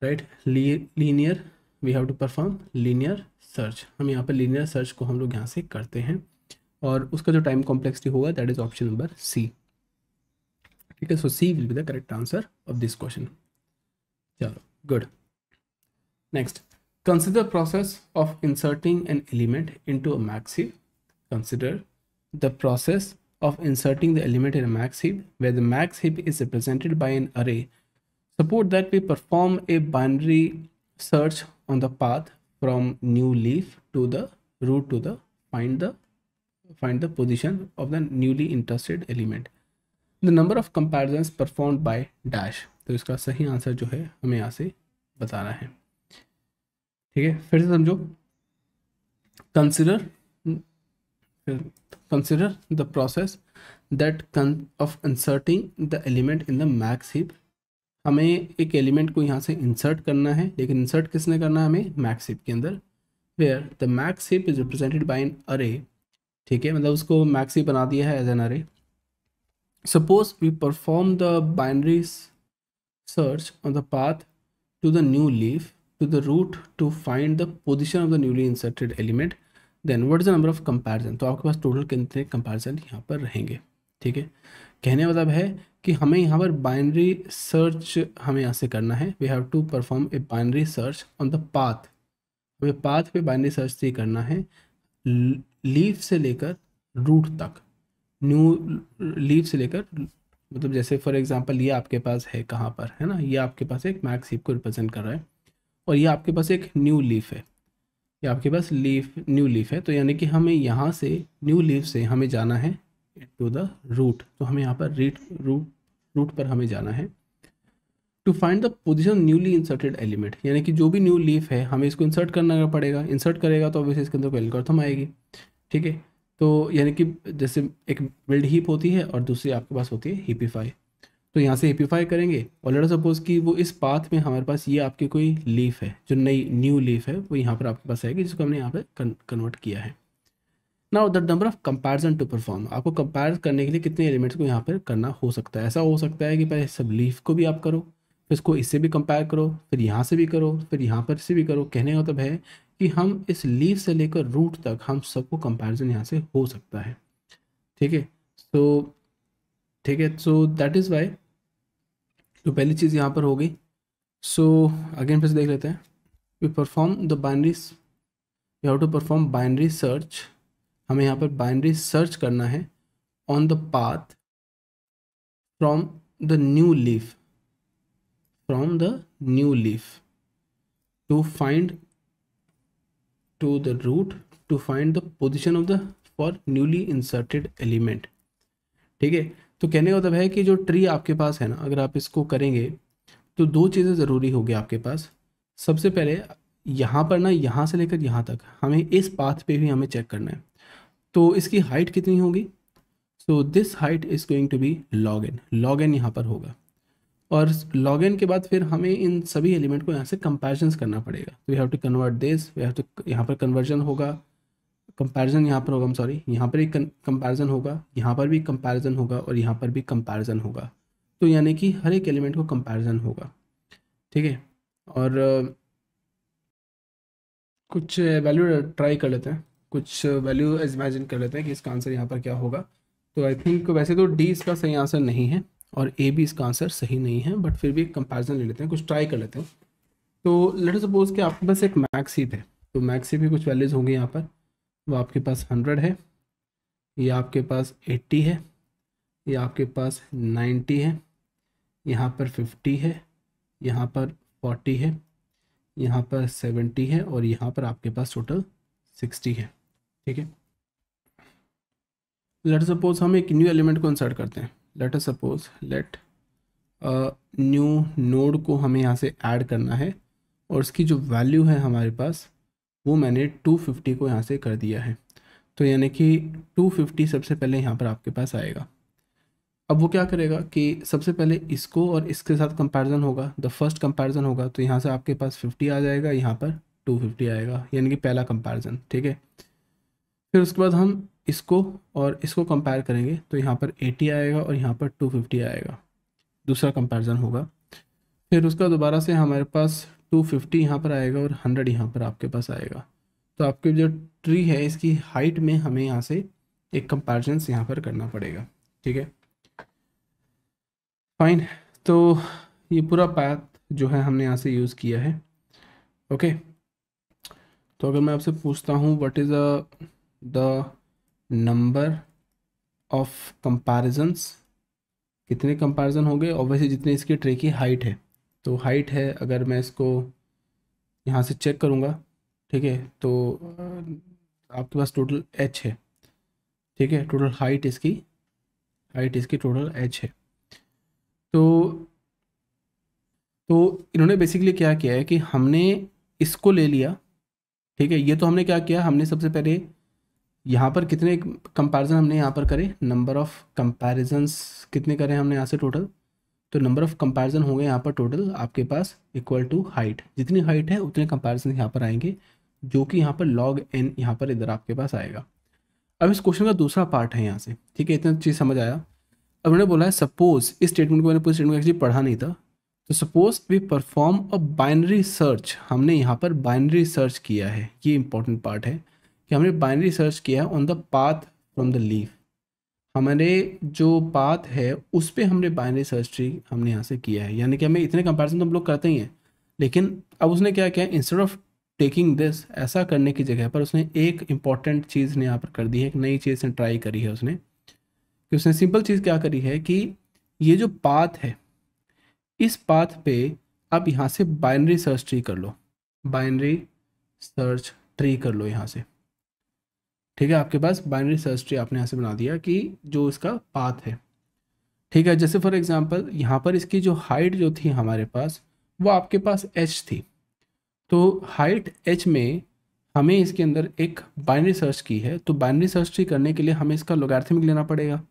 Right linear we have to perform linear search हम यहाँ पर लीनियर सर्च को हम लोग यहाँ से करते हैं। और उसका जो टाइम कॉम्प्लेक्सिटी होगा that is option number C ठीक है so C will be the correct answer of this question चलो good next consider process of inserting an element into a max heap consider the process of inserting the element in a max heap where the max heap is represented by an array suppose that we perform a binary search on the path from new leaf to the root to the find the find the position of the newly interested element The number of comparisons performed by dash. तो इसका सही answer जो है, हमें यहाँ से बताना है। ठीक है, फिर से समझो। Consider consider the process that of inserting the element in the max heap हमें एक एलिमेंट को यहाँ से इंसर्ट करना है, लेकिन इंसर्ट किसने करना है हमें? मैक्स हीप के अंदर। Where the max heap is represented by an array ठीक है मतलब उसको मैक्सी बना दिया है as an array suppose we perform the binary search on the path to the new leaf to the root to find the position of the newly inserted element then what is the number of comparison तो आपके पास total कितने comparison यहाँ पर रहेंगे, ठीक है? कहने का मतलब है कि हमें यहाँ पर बाइनरी सर्च हमें यहाँ से करना है। We have to perform a binary search on the path हमें पाथ पे बाइनरी सर्च से करना है लीफ से लेकर रूट तक। न्यू लीव से लेकर मतलब जैसे फॉर एग्जांपल ये आपके पास है कहाँ पर, है ना? ये आपके पास एक मैक्स हीप को रिप्रेजेंट कर रहा है और ये आपके पास एक न्यू लीफ है। ये आपके पास लीफ न्यू लीफ है तो यानी कि हमें यहाँ से न्यू लीफ से हमें जाना है टू द रूट तो हमें यहाँ पर रीट रूट रूट पर हमें जाना है। To find the position newly inserted element यानी कि जो भी न्यू लीफ है, हमें इसको इंसर्ट करना पड़ेगा। इंसर्ट करेगा तो ऑब्वियसली इसके अंदर एल्गोरिथम आएगी। ठीक है? तो यानी कि जैसे एक बिल्ड हीप होती है और दूसरी आपके पास होती है हीपीफाई तो यहाँ से हीपीफाई करेंगे और लेटर सपोज़ कि वो इस पाथ में हमारे पास ये आपकी कोई लीफ है, जो नई न्यू लीफ है, वो यहाँ पर आपके पास आएगी, जिसको हमने यहाँ पर कन्वर्ट किया है। ना the number of comparison to perform आपको कंपेयर करने के लिए कितने एलिमेंट्स को यहाँ पर करना हो सकता है। ऐसा हो सकता है कि पहले सब लीफ को भी आप करो, फिर इसको इससे भी कंपेयर करो, फिर यहाँ से भी करो, फिर यहाँ पर से भी करो। कहने का मतलब है कि हम इस लीव से लेकर रूट तक हम सबको कंपैरिजन यहाँ से हो सकता है। ठीक है? सो ठीक है सो दैट इज़ वाई तो पहली चीज़ यहाँ पर होगी सो अगेन फिर से देख लेते हैं। We perform the binary you have to perform binary search हमें यहाँ पर बाइनरी सर्च करना है on the path from the new leaf from the new leaf to find to the root to find the position of the, for newly inserted element. ठीक है? तो कहने का मतलब है कि जो ट्री आपके पास है ना, अगर आप इसको करेंगे तो दो चीज़ें ज़रूरी होगी आपके पास। सबसे पहले, यहाँ पर ना, यहाँ से लेकर यहाँ तक, हमें इस पाथ पे भी हमें चेक करना है। तो इसकी हाइट कितनी होगी? So this height is going to be log n log n यहाँ पर होगा। और लॉग इन के बाद फिर हमें इन सभी एलिमेंट को यहाँ से कंपेरिजन करना पड़ेगा। We have to convert this we have to यहाँ पर कन्वर्जन होगा। कंपैरिजन यहाँ पर होगा सॉरी यहाँ पर एक कंपैरिजन होगा, यहाँ पर भी कंपैरिजन होगा और यहाँ पर भी कंपैरिजन होगा। तो यानी कि हर एक एलिमेंट को कंपैरिजन होगा। ठीक है? और कुछ वैल्यू ट्राई कर लेते हैं। कुछ वैल्यू इमेजिन कर लेते हैं कि इसका आंसर यहाँ पर क्या होगा। तो आई थिंक वैसे तो डी इसका सही आंसर नहीं है। और ए भी इसका आंसर सही नहीं है बट फिर भी एक कंपैरिजन ले लेते हैं, कुछ ट्राई कर लेते हैं। तो लेट सपोज़ कि आपके पास एक मैक्स है तो मैक्स हीप भी कुछ वैल्यूज़ होंगे यहाँ पर। वो आपके पास हंड्रेड है, या आपके पास एट्टी है, या आपके पास नाइन्टी है, यहाँ पर फिफ्टी है, यहाँ पर फोर्टी है, यहाँ पर सेवेंटी है, और यहाँ पर आपके पास टोटल सिक्सटी है। ठीक है? लेट सपोज़ हम एक न्यू एलिमेंट को इंसर्ट करते हैं। Let us suppose let new node को हमें यहाँ से ऐड करना है और उसकी जो वैल्यू है हमारे पास, वो मैंने 250 को यहाँ से कर दिया है। तो यानी कि 250 सबसे पहले यहाँ पर आपके पास आएगा। अब वो क्या करेगा कि सबसे पहले इसको और इसके साथ कंपैरिजन होगा। द फ़र्स्ट कंपैरिजन होगा तो यहाँ से आपके पास 50 आ जाएगा, यहाँ पर 250 आएगा। यानी कि पहला कंपैरिजन ठीक है? फिर उसके बाद हम इसको और इसको कंपेयर करेंगे तो यहाँ पर 80 आएगा और यहाँ पर 250 आएगा। दूसरा कंपैरिजन होगा। फिर उसका दोबारा से हमारे पास 250 यहाँ पर आएगा और 100 यहाँ पर आपके पास आएगा। तो आपके जो ट्री है, इसकी हाइट में हमें यहाँ से एक कंपेरिजन यहाँ पर करना पड़ेगा। ठीक है? फाइन तो ये पूरा पैथ जो है हमने यहाँ से यूज़ किया है। ओके तो अगर मैं आपसे पूछता हूँ what is the number of comparisons कितने कंपैरिजन हो गए ऑब्वियसली जितने इसकी ट्रे की हाइट है। तो हाइट है, अगर मैं इसको यहाँ से चेक करूँगा, ठीक है? तो आपके पास टोटल एच है, ठीक है? टोटल हाइट इसकी हाइट इसकी टोटल एच है। तो तो इन्होंने बेसिकली क्या किया है कि हमने इसको ले लिया, ठीक है? ये तो हमने क्या किया? हमने सबसे पहले यहाँ पर कितने कंपैरिजन हमने यहाँ पर करे? नंबर ऑफ़ कंपैरिजंस कितने करे हमने यहाँ से टोटल तो नंबर ऑफ़ कंपैरिजन होंगे यहाँ पर टोटल आपके पास इक्वल टू हाइट जितनी हाइट है, उतने कंपैरिजन यहाँ पर आएँगे, जो कि यहाँ पर लॉग एन यहाँ पर इधर आपके पास आएगा। अब इस क्वेश्चन का दूसरा पार्ट है यहाँ से। ठीक है, इतना चीज़ समझ आया। अब उन्होंने बोला है सपोज़ इस स्टेटमेंट को मैंने पूरी स्टेटमेंट एक्चुअली पढ़ा नहीं था। तो suppose we perform a binary search हमने यहाँ पर बाइनरी सर्च किया है। ये इंपॉर्टेंट पार्ट है। कि हमने बाइनरी सर्च किया on the path from the leaf हमारे जो पाथ है, उस पर हमने बाइनरी सर्च ट्री हमने यहाँ से किया है। यानी कि हमें इतने कंपैरिजन तो हम लोग करते ही हैं। लेकिन अब उसने क्या किया? इंस्टेड ऑफ़ टेकिंग दिस ऐसा करने की जगह पर उसने एक इंपॉर्टेंट चीज़ ने यहाँ पर कर दी है, एक नई चीज़ ने ट्राई करी है उसने। कि उसने सिंपल चीज़ क्या करी है कि ये जो पाथ है, इस पाथ पे आप यहाँ से बाइनरी सर्च ट्री कर लो। बाइनरी सर्च ट्री कर लो यहाँ से। ठीक है, आपके पास बाइनरी सर्च ट्री आपने यहाँ से बना दिया कि जो इसका पाथ है। ठीक है, जैसे फॉर एग्जांपल यहाँ पर इसकी जो हाइट जो थी हमारे पास, वो आपके पास एच थी। तो हाइट एच में हमें इसके अंदर एक बाइनरी सर्च की है तो बाइनरी सर्च ट्री करने के लिए हमें इसका लोगार्थमिक लेना पड़ेगा।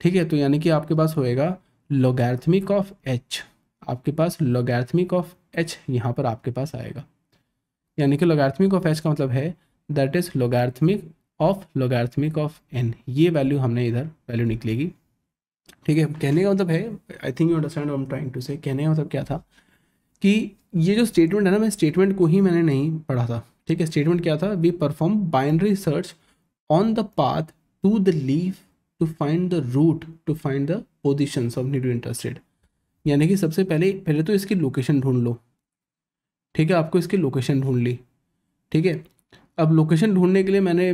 ठीक है तो यानी कि आपके पास होएगा लोगार्थमिक ऑफ़ एच आपके पास लोगार्थमिक ऑफ़ एच यहाँ पर आपके पास आएगा। यानी कि लोगार्थमिक ऑफ़ एच का मतलब है that is logarithmic of logarithmic of n ये वैल्यू हमने इधर वैल्यू निकलेगी। ठीक है, कहने का मतलब है I think you understand I am trying to say कहने का मतलब क्या था? कि ये जो स्टेटमेंट है ना, मैं स्टेटमेंट को ही मैंने नहीं पढ़ा था। ठीक है स्टेटमेंट क्या था? We perform binary search on the path to the leaf to find the root to find the position of need interested यानी कि सबसे पहले पहले तो इसकी लोकेशन ढूंढ लो। ठीक है, आपको इसकी लोकेशन ढूंढ ली। ठीक है अब लोकेशन ढूँढने के लिए मैंने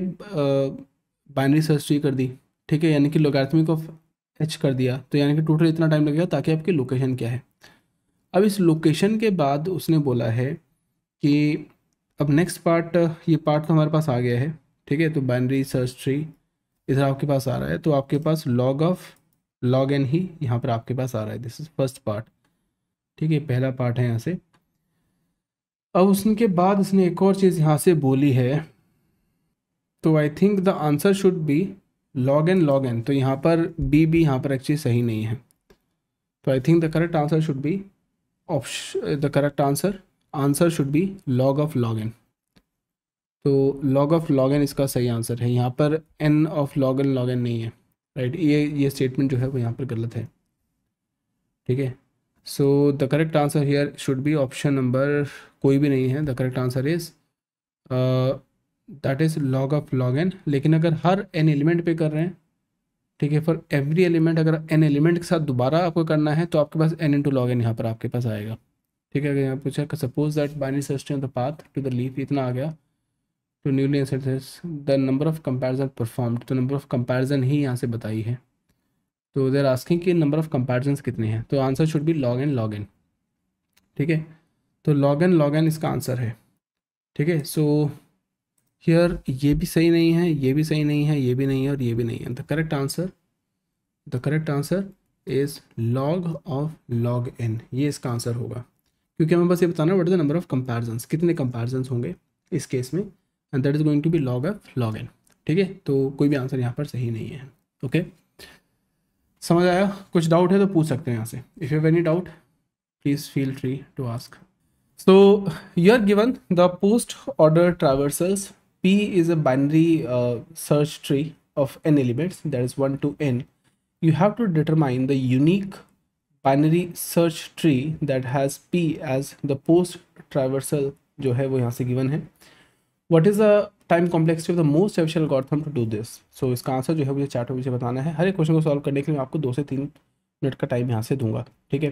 बाइनरी सर्च ट्री कर दी, ठीक है? यानी कि लोगार्थमिक ऑफ़ एच कर दिया। तो यानी कि टोटल इतना टाइम लगेगा ताकि आपकी लोकेशन क्या है। अब इस लोकेशन के बाद उसने बोला है कि अब नेक्स्ट पार्ट ये पार्ट तो हमारे पास आ गया है, ठीक है? तो बाइनरी सर्च ट्री इधर आपके पास आ रहा है। तो आपके पास लॉग ऑफ़ लॉग एन ही यहाँ पर आपके पास आ रहा है। दिस इज़ फ़र्स्ट पार्ट ठीक है? पहला पार्ट है यहाँ से। अब उसके बाद उसने एक और चीज़ यहाँ से बोली है। तो I think the answer should be log n log n तो यहाँ पर बी बी यहाँ पर एक्चुअली सही नहीं है। तो I think the correct answer should be option the correct answer answer should be log of log n तो लॉग ऑफ़ लॉग एन इसका सही आंसर है। यहाँ पर n of log n log n नहीं है। Right right? ये ये स्टेटमेंट जो है वो यहाँ पर गलत है। ठीक है? So the correct answer here should be option number कोई भी नहीं है the correct answer is that is log of log n लेकिन अगर हर एन एलिमेंट पे कर रहे हैं, ठीक है फॉर एवरी एलिमेंट अगर एन एलिमेंट के साथ दोबारा आपको करना है तो आपके पास एन इंटू लॉग एन यहाँ पर आपके पास आएगा। ठीक है, अगर यहाँ पूछा suppose that binary system the path to the leaf इतना आ गया। To newly the number of comparison performed तो नंबर ऑफ़ कंपेरिजन ही यहाँ से बताई है। तो देर आस्किंग कि नंबर ऑफ़ कंपेरिजन कितने हैं? तो answer should be log n log n ठीक है? तो लॉग एन लॉग एन इसका आंसर है। ठीक है? सो हियर ये भी सही नहीं है, ये भी सही नहीं है, ये भी नहीं है और ये भी नहीं है। The correct answer the correct answer is log of log n ये इसका आंसर होगा। क्योंकि हमें बस ये बताना what the number of comparison कितने कंपेरिजन होंगे इस केस में? And that is going to be log of log n ठीक है? तो कोई भी आंसर यहाँ पर सही नहीं है। Okay okay? समझ आया? कुछ डाउट है तो पूछ सकते हैं यहाँ से। If you any doubt please feel free to ask so you are given the post order traversals P is a binary uh, search tree of n elements that is 1 to n you have to determine the unique binary search tree that has P as the post traversal जो है वो यहाँ से given है what is the time complexity of the most efficient algorithm to do this so इसका answer जो है मुझे चार्ट मुझे बताना है हर एक क्वेश्चन को सॉल्व करने के लिए आपको दो से तीन मिनट का टाइम यहाँ से दूँगा ठीक है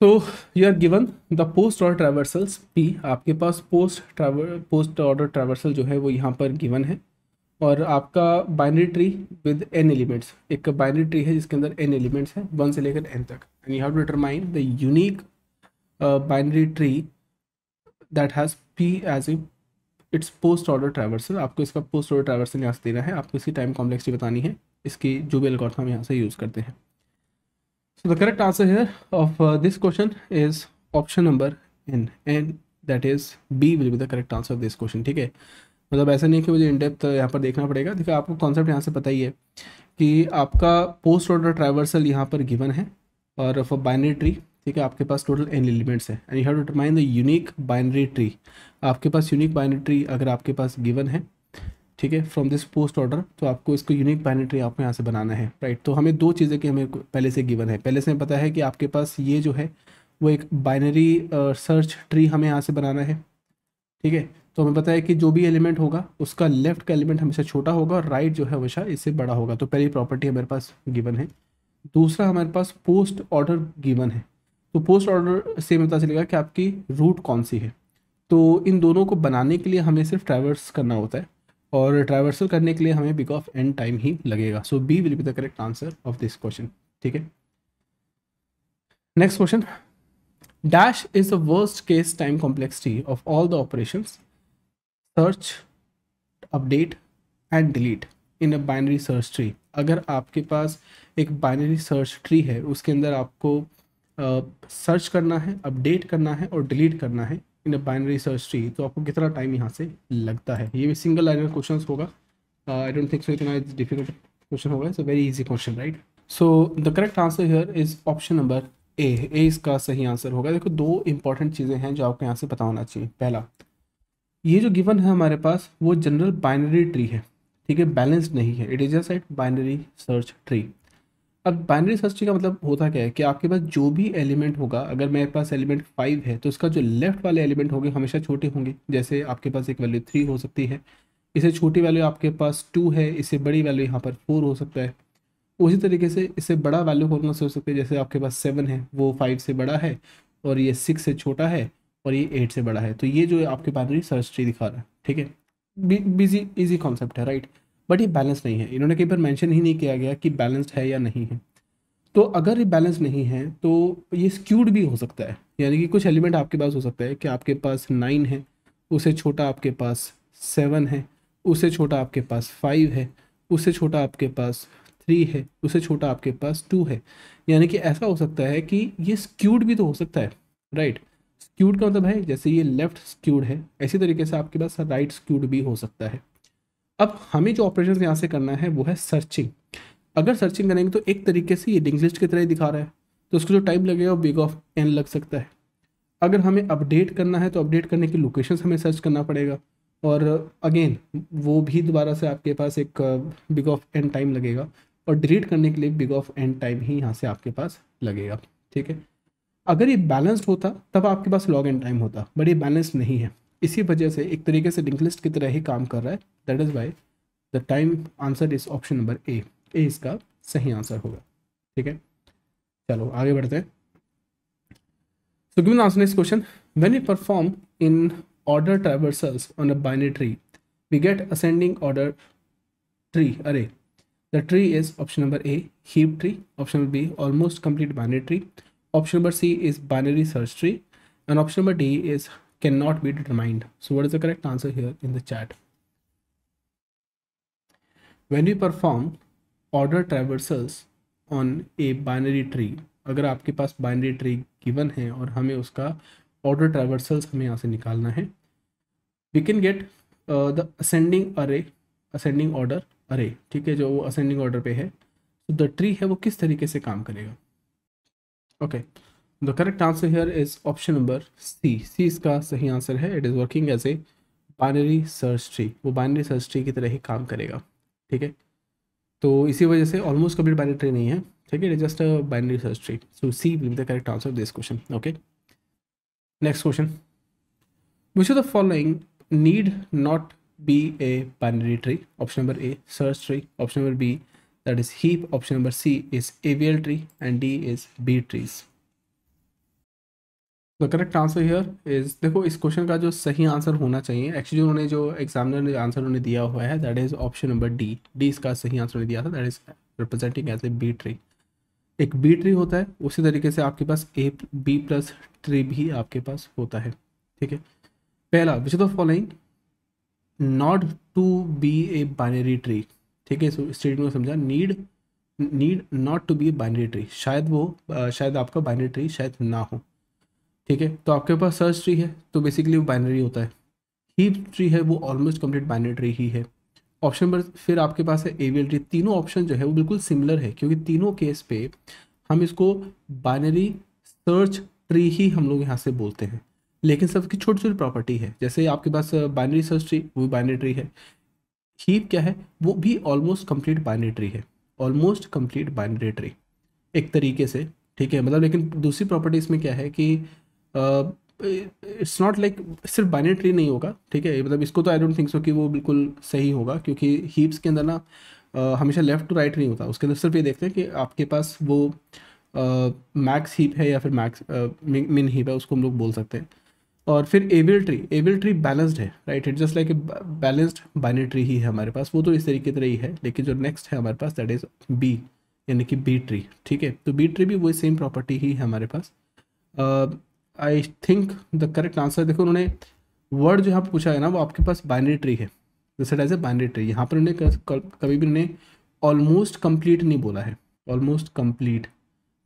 so you are given the post order traversals P आपके पास post traverse post order traversal जो है, वो यहाँ पर गिवन है। और आपका binary tree with n elements एक बाइनरी ट्री है जिसके अंदर एन एलिमेंट्स हैं वन से लेकर एन तक। And you have to determine the unique binary tree that has P as a its post order traversal आपको इसका पोस्ट ऑर्डर ट्रैवर्सल यहाँ से देना है। आपको इसकी टाइम कॉम्प्लेक्सिटी बतानी है। इसकी जो भी एल्गोरिथम हम यहाँ से यूज़ करते हैं। So the correct answer here of this question is option number n and that is B will be the correct answer of this question ठीक है? मतलब ऐसा नहीं कि मुझे इन डेप्थ यहाँ पर देखना पड़ेगा। देखिए, आपको कॉन्सेप्ट यहाँ से पता ही है कि आपका पोस्ट ऑर्डर ट्रैवर्सल यहाँ पर गिवन है और फॉर बाइनरी ट्री ठीक है, आपके पास टोटल एन एलिमेंट्स है। And you have to determine the unique binary tree आपके पास यूनिक बाइनरी ट्री अगर आपके पास गिवन है ठीक है फ्रॉम दिस पोस्ट ऑर्डर तो आपको इसको यूनिक बाइनरी आपको यहाँ से बनाना है राइट तो हमें दो चीज़ें की हमें पहले से गिवन है। पहले से हमें पता है कि आपके पास ये जो है, वो एक बाइनरी सर्च ट्री हमें यहाँ से बनाना है, ठीक है? तो हमें पता है कि जो भी एलिमेंट होगा, उसका लेफ़्ट का एलिमेंट हमेशा छोटा होगा और राइट जो है हमेशा इससे बड़ा होगा। तो पहली प्रॉपर्टी हमारे पास गिवन है। दूसरा हमारे पास पोस्ट ऑर्डर गिवन है। तो पोस्ट ऑर्डर से हमें पता चलेगा कि आपकी रूट कौन सी है। तो इन दोनों को बनाने के लिए हमें सिर्फ़ ट्रैवर्स करना होता है। और ट्रैवर्सल करने के लिए हमें बिग ऑफ़ एन टाइम ही लगेगा। So B will be the correct answer of this question ठीक है? Next question dash is the worst case time complexity of all the operation search update and delete in a binary search tree अगर आपके पास एक binary search tree है उसके अंदर आपको सर्च uh, करना है अपडेट करना है और डिलीट करना है in a binary search tree तो आपको कितना टाइम यहाँ से लगता है? ये भी सिंगल लाइनर क्वेश्चन होगा। आई डोंट थिंक सो इतना डिफ़िकल्ट क्वेश्चन होगा। It's a very easy question right so the correct answer here is option number A A इसका सही आंसर होगा। देखो, दो इंपॉर्टेंट चीज़ें हैं जो आपको यहाँ से पता होना चाहिए। पहला, ये जो गिवन है हमारे पास, वो जनरल बाइनरी ट्री है। ठीक है? बैलेंस्ड नहीं है। It is a side binary search tree अब बाइनरी सर्च ट्री का मतलब होता क्या है कि आपके पास जो भी एलिमेंट होगा, अगर मेरे पास एलिमेंट फाइव है तो उसका जो लेफ़्ट वाले एलिमेंट होंगे हमेशा छोटे होंगे। जैसे आपके पास एक वैल्यू थ्री हो सकती है, इसे छोटी वैल्यू आपके पास टू है इससे बड़ी वैल्यू यहाँ पर फोर हो सकता है। उसी तरीके से इससे बड़ा वैल्यू कौन से हो सकते हैं? जैसे आपके पास सेवन है, वो फाइव से बड़ा है, और ये सिक्स से छोटा है, और ये एट से बड़ा है। तो ये जो आपके बाइनरी सर्च ट्री दिखा रहा है, ठीक है? बिज़ी इजी कॉन्सेप्ट है राइट बट ये बैलेंस नहीं है। इन्होंने कहीं पर मेंशन ही नहीं किया गया कि बैलेंस्ड है या नहीं है। तो अगर ये बैलेंस नहीं है तो ये स्क्यूड भी हो सकता है। यानी कि कुछ एलिमेंट आपके पास हो सकता है कि आपके पास नाइन है, उससे छोटा आपके पास सेवन है, उससे छोटा आपके पास फाइव है, उससे छोटा आपके पास थ्री है, उससे छोटा आपके पास टू है। यानी कि ऐसा हो सकता है कि ये स्क्यूड भी तो हो सकता है राइट स्क्यूड का मतलब है जैसे ये लेफ़्ट स्क्यूड है इसी तरीके से आपके पास राइट स्क्यूड भी हो सकता है। अब हमें जो ऑपरेशन यहाँ से करना है, वो है सर्चिंग अगर सर्चिंग करेंगे तो एक तरीके से ये लिंक लिस्ट की तरह ही दिखा रहा है। तो उसको जो टाइम लगेगा वो बिग ऑफ़ एन लग सकता है। अगर हमें अपडेट करना है तो अपडेट करने की लोकेशन हमें सर्च करना पड़ेगा। और अगेन वो भी दोबारा से आपके पास एक बिग ऑफ़ एन टाइम लगेगा। और डिलीट करने के लिए बिग ऑफ़ एन टाइम ही यहाँ से आपके पास लगेगा। ठीक है? अगर ये बैलेंस्ड होता, तब आपके पास लॉग एन टाइम होता बट ये बैलेंस नहीं है। इसी वजह से एक तरीके से लिंकलिस्ट की तरह ही काम कर रहा है। That is why the time answer is option number A A इसका सही आंसर होगा। ठीक है? चलो, आगे बढ़ते हैं। सो गिवन आंसर इस question when you perform in order traversals on a binary tree we get ascending order tree अरे the tree is option number A heap tree option B almost complete binary tree option number C is binary search tree and option number D is cannot be determined. So what is the correct answer here in the chat? When we perform order traversals on a binary tree, अगर आपके पास binary tree given है और हमें उसका order traversals हमें यहाँ से निकालना है we can get the ascending array ascending order array ठीक है जो वो असेंडिंग ऑर्डर पे है तो द ट्री है वो किस तरीके से काम करेगा okay the correct answer here is option number C C इसका सही आंसर है. It is working as a binary search tree वो बाइनरी सर्च ट्री की तरह ही काम करेगा. ठीक है? तो इसी वजह से ऑलमोस्ट कंप्लीट बाइनरी ट्री नहीं है. ठीक है? It just a binary search tree so C will be the correct answer this question okay next question which are the following need not be a binary tree option number A search tree option number B that is heap option number C is AVL tree and D is B trees. The correct answer here is देखो, इस question का जो सही answer होना चाहिए actually उन्होंने जो examiner ने आंसर उन्हें दिया हुआ है that is option number D D इसका सही आंसर उन्हें दिया था that is representing as a B tree एक बी ट्री होता है, उसी तरीके से आपके पास ए बी प्लस ट्री भी आपके पास होता है, ठीक है? पहला which the following not to be a binary tree ठीक है? स्टेटमेंट को समझा need need not to be a binary tree शायद वो शायद आपका बाइनरी ट्री शायद ना हो। ठीक है? तो आपके पास सर्च ट्री है तो बेसिकली वो बाइनरी होता है। हीप ट्री है, वो ऑलमोस्ट कंप्लीट बाइनरी ट्री ही है। ऑप्शन नंबर फिर आपके पास है एवियल ट्री तीनों ऑप्शन जो है, वो बिल्कुल सिमिलर है, क्योंकि तीनों केस पे हम इसको बाइनरी सर्च ट्री ही हम लोग यहाँ से बोलते हैं। लेकिन सबकी छोटी छोटी प्रॉपर्टी है। जैसे आपके पास बाइनरी सर्च ट्री वो भी बाइनरी ट्री है। हीप क्या है? वो भी ऑलमोस्ट कंप्लीट बाइनरी ट्री है। ऑलमोस्ट कंप्लीट बाइनरी ट्री एक तरीके से, ठीक है? मतलब लेकिन दूसरी प्रॉपर्टी इसमें क्या है कि इट्स नॉट लाइक सिर्फ़ बाइनरी ट्री नहीं होगा ठीक है? मतलब इसको तो आई डोंट थिंक सो कि वो बिल्कुल सही होगा क्योंकि हीप्स के अंदर ना uh, हमेशा लेफ़्ट टू राइट नहीं होता। उसके अंदर सिर्फ़ ये देखते हैं कि आपके पास वो मैक्स uh, हीप है या फिर मैक्स मिन हीप है उसको हम लोग बोल सकते हैं। और फिर AVL tree AVL tree balanced है right it just like a balanced binary tree ही है हमारे पास। वो तो इस तरीके तरह ही है लेकिन जो नेक्स्ट है हमारे पास दैट इज़ बी यानी कि बी ट्री ठीक है? तो बी ट्री भी वही सेम प्रॉपर्टी ही है हमारे पास। I think the correct answer देखो उन्होंने वर्ड जो यहाँ पर पूछा है ना वो आपके पास बाइनरी ट्री है। एज ए बाइनरी ट्री यहाँ पर उन्होंने कभी भी उन्होंने ऑलमोस्ट कंप्लीट नहीं बोला है। ऑलमोस्ट कंप्लीट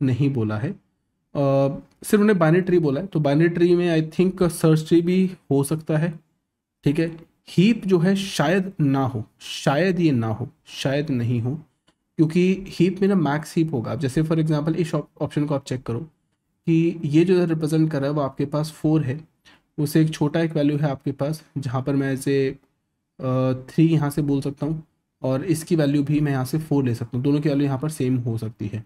नहीं बोला है। uh, सिर्फ़ उन्हें बाइनरी ट्री बोला है। तो बाइनरी ट्री में आई थिंक सर्च ट्री भी हो सकता है। ठीक है? हीप जो है शायद ना हो। शायद ये ना हो। शायद नहीं हो। क्योंकि हीप में ना मैक्स हीप होगा। जैसे फॉर एग्जांपल इस ऑप्शन को आप चेक करो। कि ये जो रिप्रेजेंट कर रहा है वो आपके पास फोर है। उसे एक छोटा एक वैल्यू है आपके पास, जहाँ पर मैं ऐसे थ्री यहाँ से बोल सकता हूँ और इसकी वैल्यू भी मैं यहाँ से फोर ले सकता हूँ। दोनों की वैल्यू यहाँ पर सेम हो सकती है।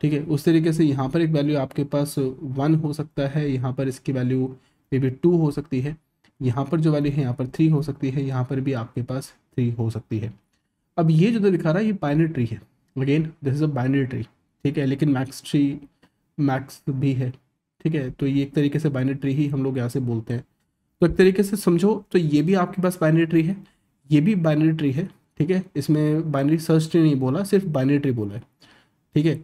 ठीक है, उस तरीके से यहाँ पर एक वैल्यू आपके पास वन हो सकता है, यहाँ पर इसकी वैल्यू मे बी टू हो सकती है। यहाँ पर जो वैल्यू है, यहाँ पर थ्री हो सकती है, यहाँ पर भी आपके पास थ्री हो सकती है। अब ये जो दिखा रहा है, ये बाइनरी ट्री है। Again, this is a binary tree. ठीक है, लेकिन मैक्स ट्री मैक्स भी है, ठीक है? तो ये एक तरीके से बाइनरी ट्री ही हम लोग यहाँ से बोलते हैं। तो एक तरीके से समझो तो ये भी आपके पास बाइनरी ट्री है, ये भी बाइनरी ट्री है, ठीक है? इसमें बाइनरी सर्च ट्री नहीं बोला, सिर्फ़ बाइनरी ट्री बोला है, ठीक है?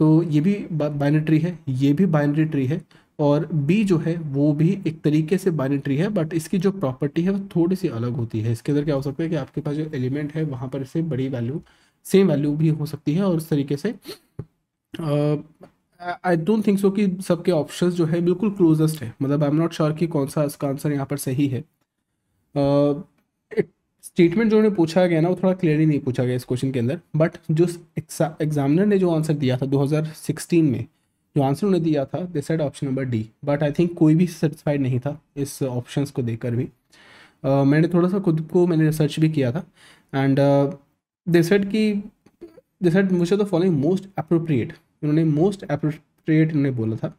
तो ये भी बाइनरी ट्री है, ये भी बाइनरी ट्री है, और बी जो है, वो भी एक तरीके से बाइनरी ट्री है बट इसकी जो प्रॉपर्टी है, वो थोड़ी सी अलग होती है। इसके अंदर क्या हो सकता है कि आपके पास जो एलिमेंट है, वहाँ पर इससे बड़ी वैल्यू सेम वैल्यू भी हो सकती है, और इस तरीके से आई डोंट थिंक सो कि सबके ऑप्शंस जो है बिल्कुल क्लोजेस्ट है। मतलब आई एम नॉट श्योर कि कौन सा इसका आंसर यहाँ पर सही है। स्टेटमेंट uh, जो उन्हें पूछा गया ना वो थोड़ा क्लियरली नहीं पूछा गया इस क्वेश्चन के अंदर। बट जो एग्जामिनर ने जो आंसर दिया था 2016 में जो आंसर उन्हें दिया था they said option number D but I think कोई भी सेटिस्फाइड नहीं था इस ऑप्शन को देखकर भी। uh, मैंने थोड़ा सा खुद को मैंने रिसर्च भी किया था। एंड दे सेड कि दे सेड मुझे तो फॉलोइंग मोस्ट अप्रोप्रिएट उन्होंने मोस्ट अप्रोप्रिएट उन्होंने बोला था।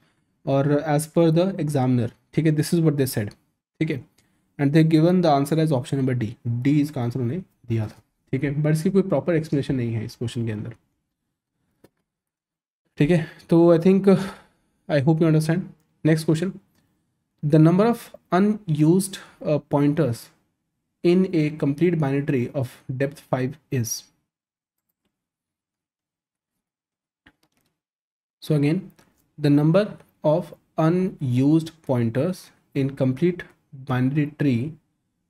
और एज पर द एग्जामिनर ठीक है this is what they said ठीक है। And they given the answer as option number D D इसका आंसर उन्हें दिया था, ठीक है। बट इसकी कोई प्रॉपर एक्सप्लेनेशन नहीं है इस क्वेश्चन के अंदर। ठीक है तो I think I hope you understand next question the number of unused pointers in a complete binary of depth 5 is So again, the number of unused pointers in complete binary tree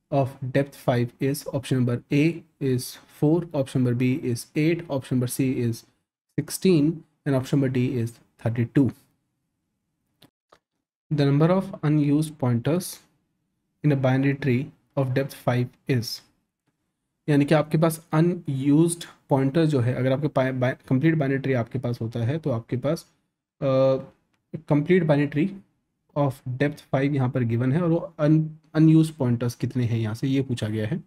of depth 5 is option number A is 4, option number B is 8, option number C is 16 and option number D is 32. The number of unused pointers in a binary tree of depth 5 is यानी कि आपके पास unused pointer जो है, अगर आपके complete बाइनिट्री आपके पास होता है तो आपके पास complete binary tree of depth five यहाँ पर गिवन है और वो अनयूज पॉइंटर्स कितने हैं यहाँ से, ये पूछा गया है।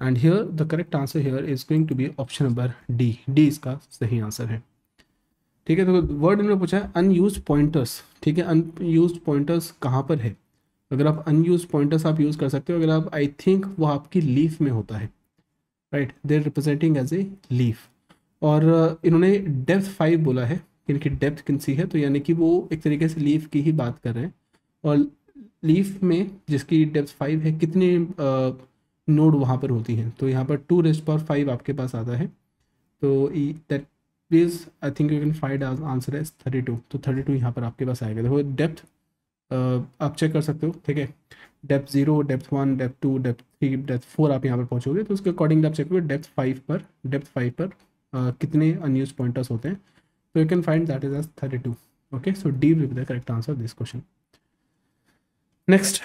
And here the correct answer here is going to be option number D D इसका सही आंसर है। ठीक है तो वर्ड इन्होंने पूछा है अनयूज पॉइंटर्स ठीक है अनयूज पॉइंटर्स कहाँ पर है? अगर आप अनयूज पॉइंटर्स आप यूज़ कर सकते हो, अगर आप आई थिंक वो आपकी लीफ में होता है। Right there representing as a leaf और uh, इन्होंने डेप्थ फाइव बोला है। इनकी डेप्थ किनसी है? तो यानी कि वो एक तरीके से लीफ की ही बात कर रहे हैं। और लीफ में जिसकी डेप्थ फाइव है कितने नोड uh, वहाँ पर होती हैं? तो यहाँ पर टू रेस्ट पर फाइव आपके पास आता है। तो that please I think you can find answer है थर्टी टू तो थर्टी टू यहाँ पर आपके पास आएगा। देखो डेप्थ आप चेक कर सकते हो ठीक है? Depth zero depth one depth two depth three depth four आप यहाँ पर पहुँचोगे तो उसके अकॉर्डिंग आप चेक करोगे डेप्थ फाइव पर डेप्थ फाइव पर uh, कितने अनयूज पॉइंटर्स होते हैं? तो you can find that is as thirty two okay so D will the correct answer this question next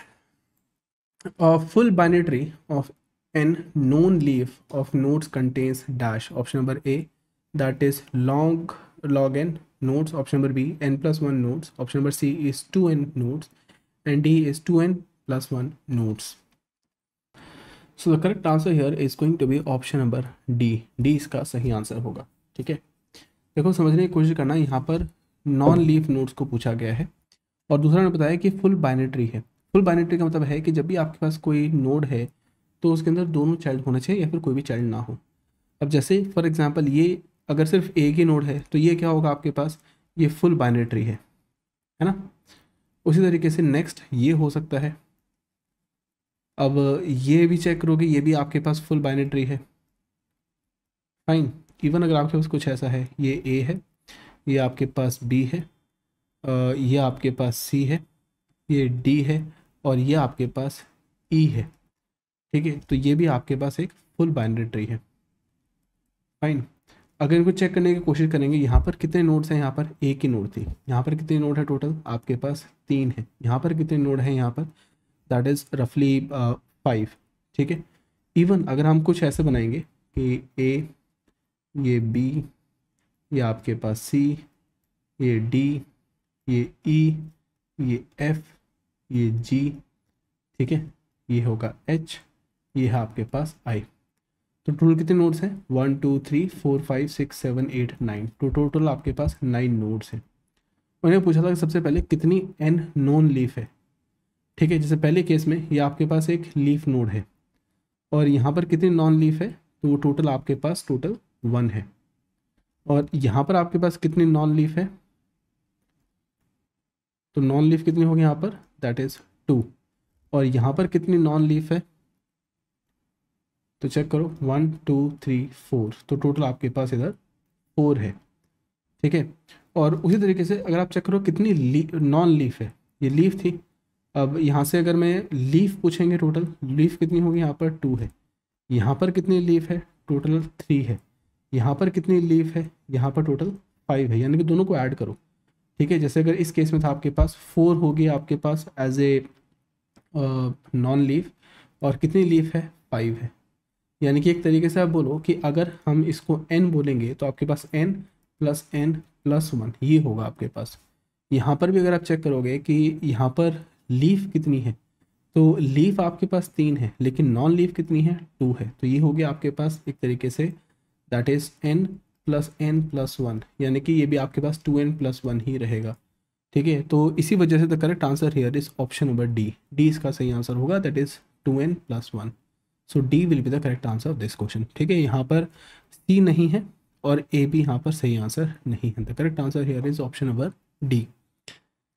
binary tree of n known leaf of nodes contains dash option number a that is long log n nodes, option number b, n plus 1 nodes, option number c is 2n nodes, and d is 2n plus 1 nodes. So, the correct answer here is going to be option number D. D इसका सही answer होगा, ठीक है देखो, समझने की कोशिश करना, यहाँ पर नॉन लीफ नोड्स को पूछा गया है, और दूसरा ने बताया कि फुल बाइनेट्री है फुल बाइनेट्री का मतलब है कि जब भी आपके पास कोई नोड है तो उसके अंदर दोनों चाइल्ड होने चाहिए या फिर कोई भी चाइल्ड ना हो अब जैसे फॉर एग्जांपल ये अगर सिर्फ़ एक ही नोड है तो ये क्या होगा आपके पास? ये फुल बाइनेट्री है है ना? उसी तरीके से नेक्स्ट ये हो सकता है। अब ये भी चेक करोगे, ये भी आपके पास फुल बाइनेट्री है। फाइन इवन अगर आपके पास कुछ ऐसा है, ये ए है, ये आपके पास बी है ये आपके पास सी है, ये डी है, और ये आपके पास ई e है। ठीक है? तो ये भी आपके पास एक फुल बाइनरी ट्री है। फाइन अगर इनको चेक करने की कोशिश करेंगे यहाँ पर कितने नोड्स हैं? यहाँ पर एक ही नोड थी। यहाँ पर कितने नोड है टोटल आपके पास तीन है। यहाँ पर कितने नोड हैं? यहाँ पर दैट इज़ रफली फाइव ठीक है? इवन अगर हम कुछ ऐसे बनाएँगे कि ए ये बी ये आपके पास सी ये डी ये ई e, ये एफ़ ये जी ठीक है? ये होगा एच ये है आपके पास आई तो टोटल कितने नोड्स हैं? One two three four five six seven eight nine तो टोटल आपके पास नाइन नोड्स हैं। उन्हें पूछा था कि सबसे पहले कितनी एन नॉन लीफ है? ठीक है, जैसे पहले केस में ये आपके पास एक लीफ नोड है। और यहाँ पर कितनी नॉन लीफ है? तो वो टोटल आपके पास टोटल वन है। और यहाँ पर आपके पास कितनी नॉन लीफ है? तो नॉन लीफ कितनी होगी यहाँ पर? दैट इज़ टू और यहाँ पर कितनी नॉन लीफ है? तो चेक करो वन टू थ्री फोर तो टोटल आपके पास इधर फोर है। ठीक है? और उसी तरीके से अगर आप चेक करो, कितनी नॉन लीफ है। ये लीफ थी। अब यहाँ से अगर मैं लीफ पूछेंगे टोटल लीफ कितनी होगी? यहाँ पर टू है। यहाँ पर कितनी लीफ है? टोटल थ्री है। यहाँ पर कितनी लीफ है? यहाँ पर टोटल फाइव है। यानी कि दोनों को ऐड करो। ठीक है? जैसे अगर इस केस में था आपके पास फोर होगी आपके पास एज ए नॉन लीफ और कितनी लीफ है? फाइव है। यानी कि एक तरीके से आप बोलो कि अगर हम इसको एन बोलेंगे तो आपके पास N plus N plus one ये होगा आपके पास। यहाँ पर भी अगर आप चेक करोगे कि यहाँ पर लीफ कितनी है तो लीफ आपके पास तीन है, लेकिन नॉन लीफ कितनी है? टू है। तो ये हो गया आपके पास एक तरीके से that is N plus N plus one यानी कि ये भी आपके पास टू एन प्लस वन ही रहेगा। ठीक है? तो इसी वजह से the correct answer here is option number D D इसका सही आंसर होगा that is two N plus one so D will be the correct answer of this question ठीक है, यहाँ पर सी नहीं है और ए भी यहाँ पर सही आंसर नहीं है। The correct answer here is option number D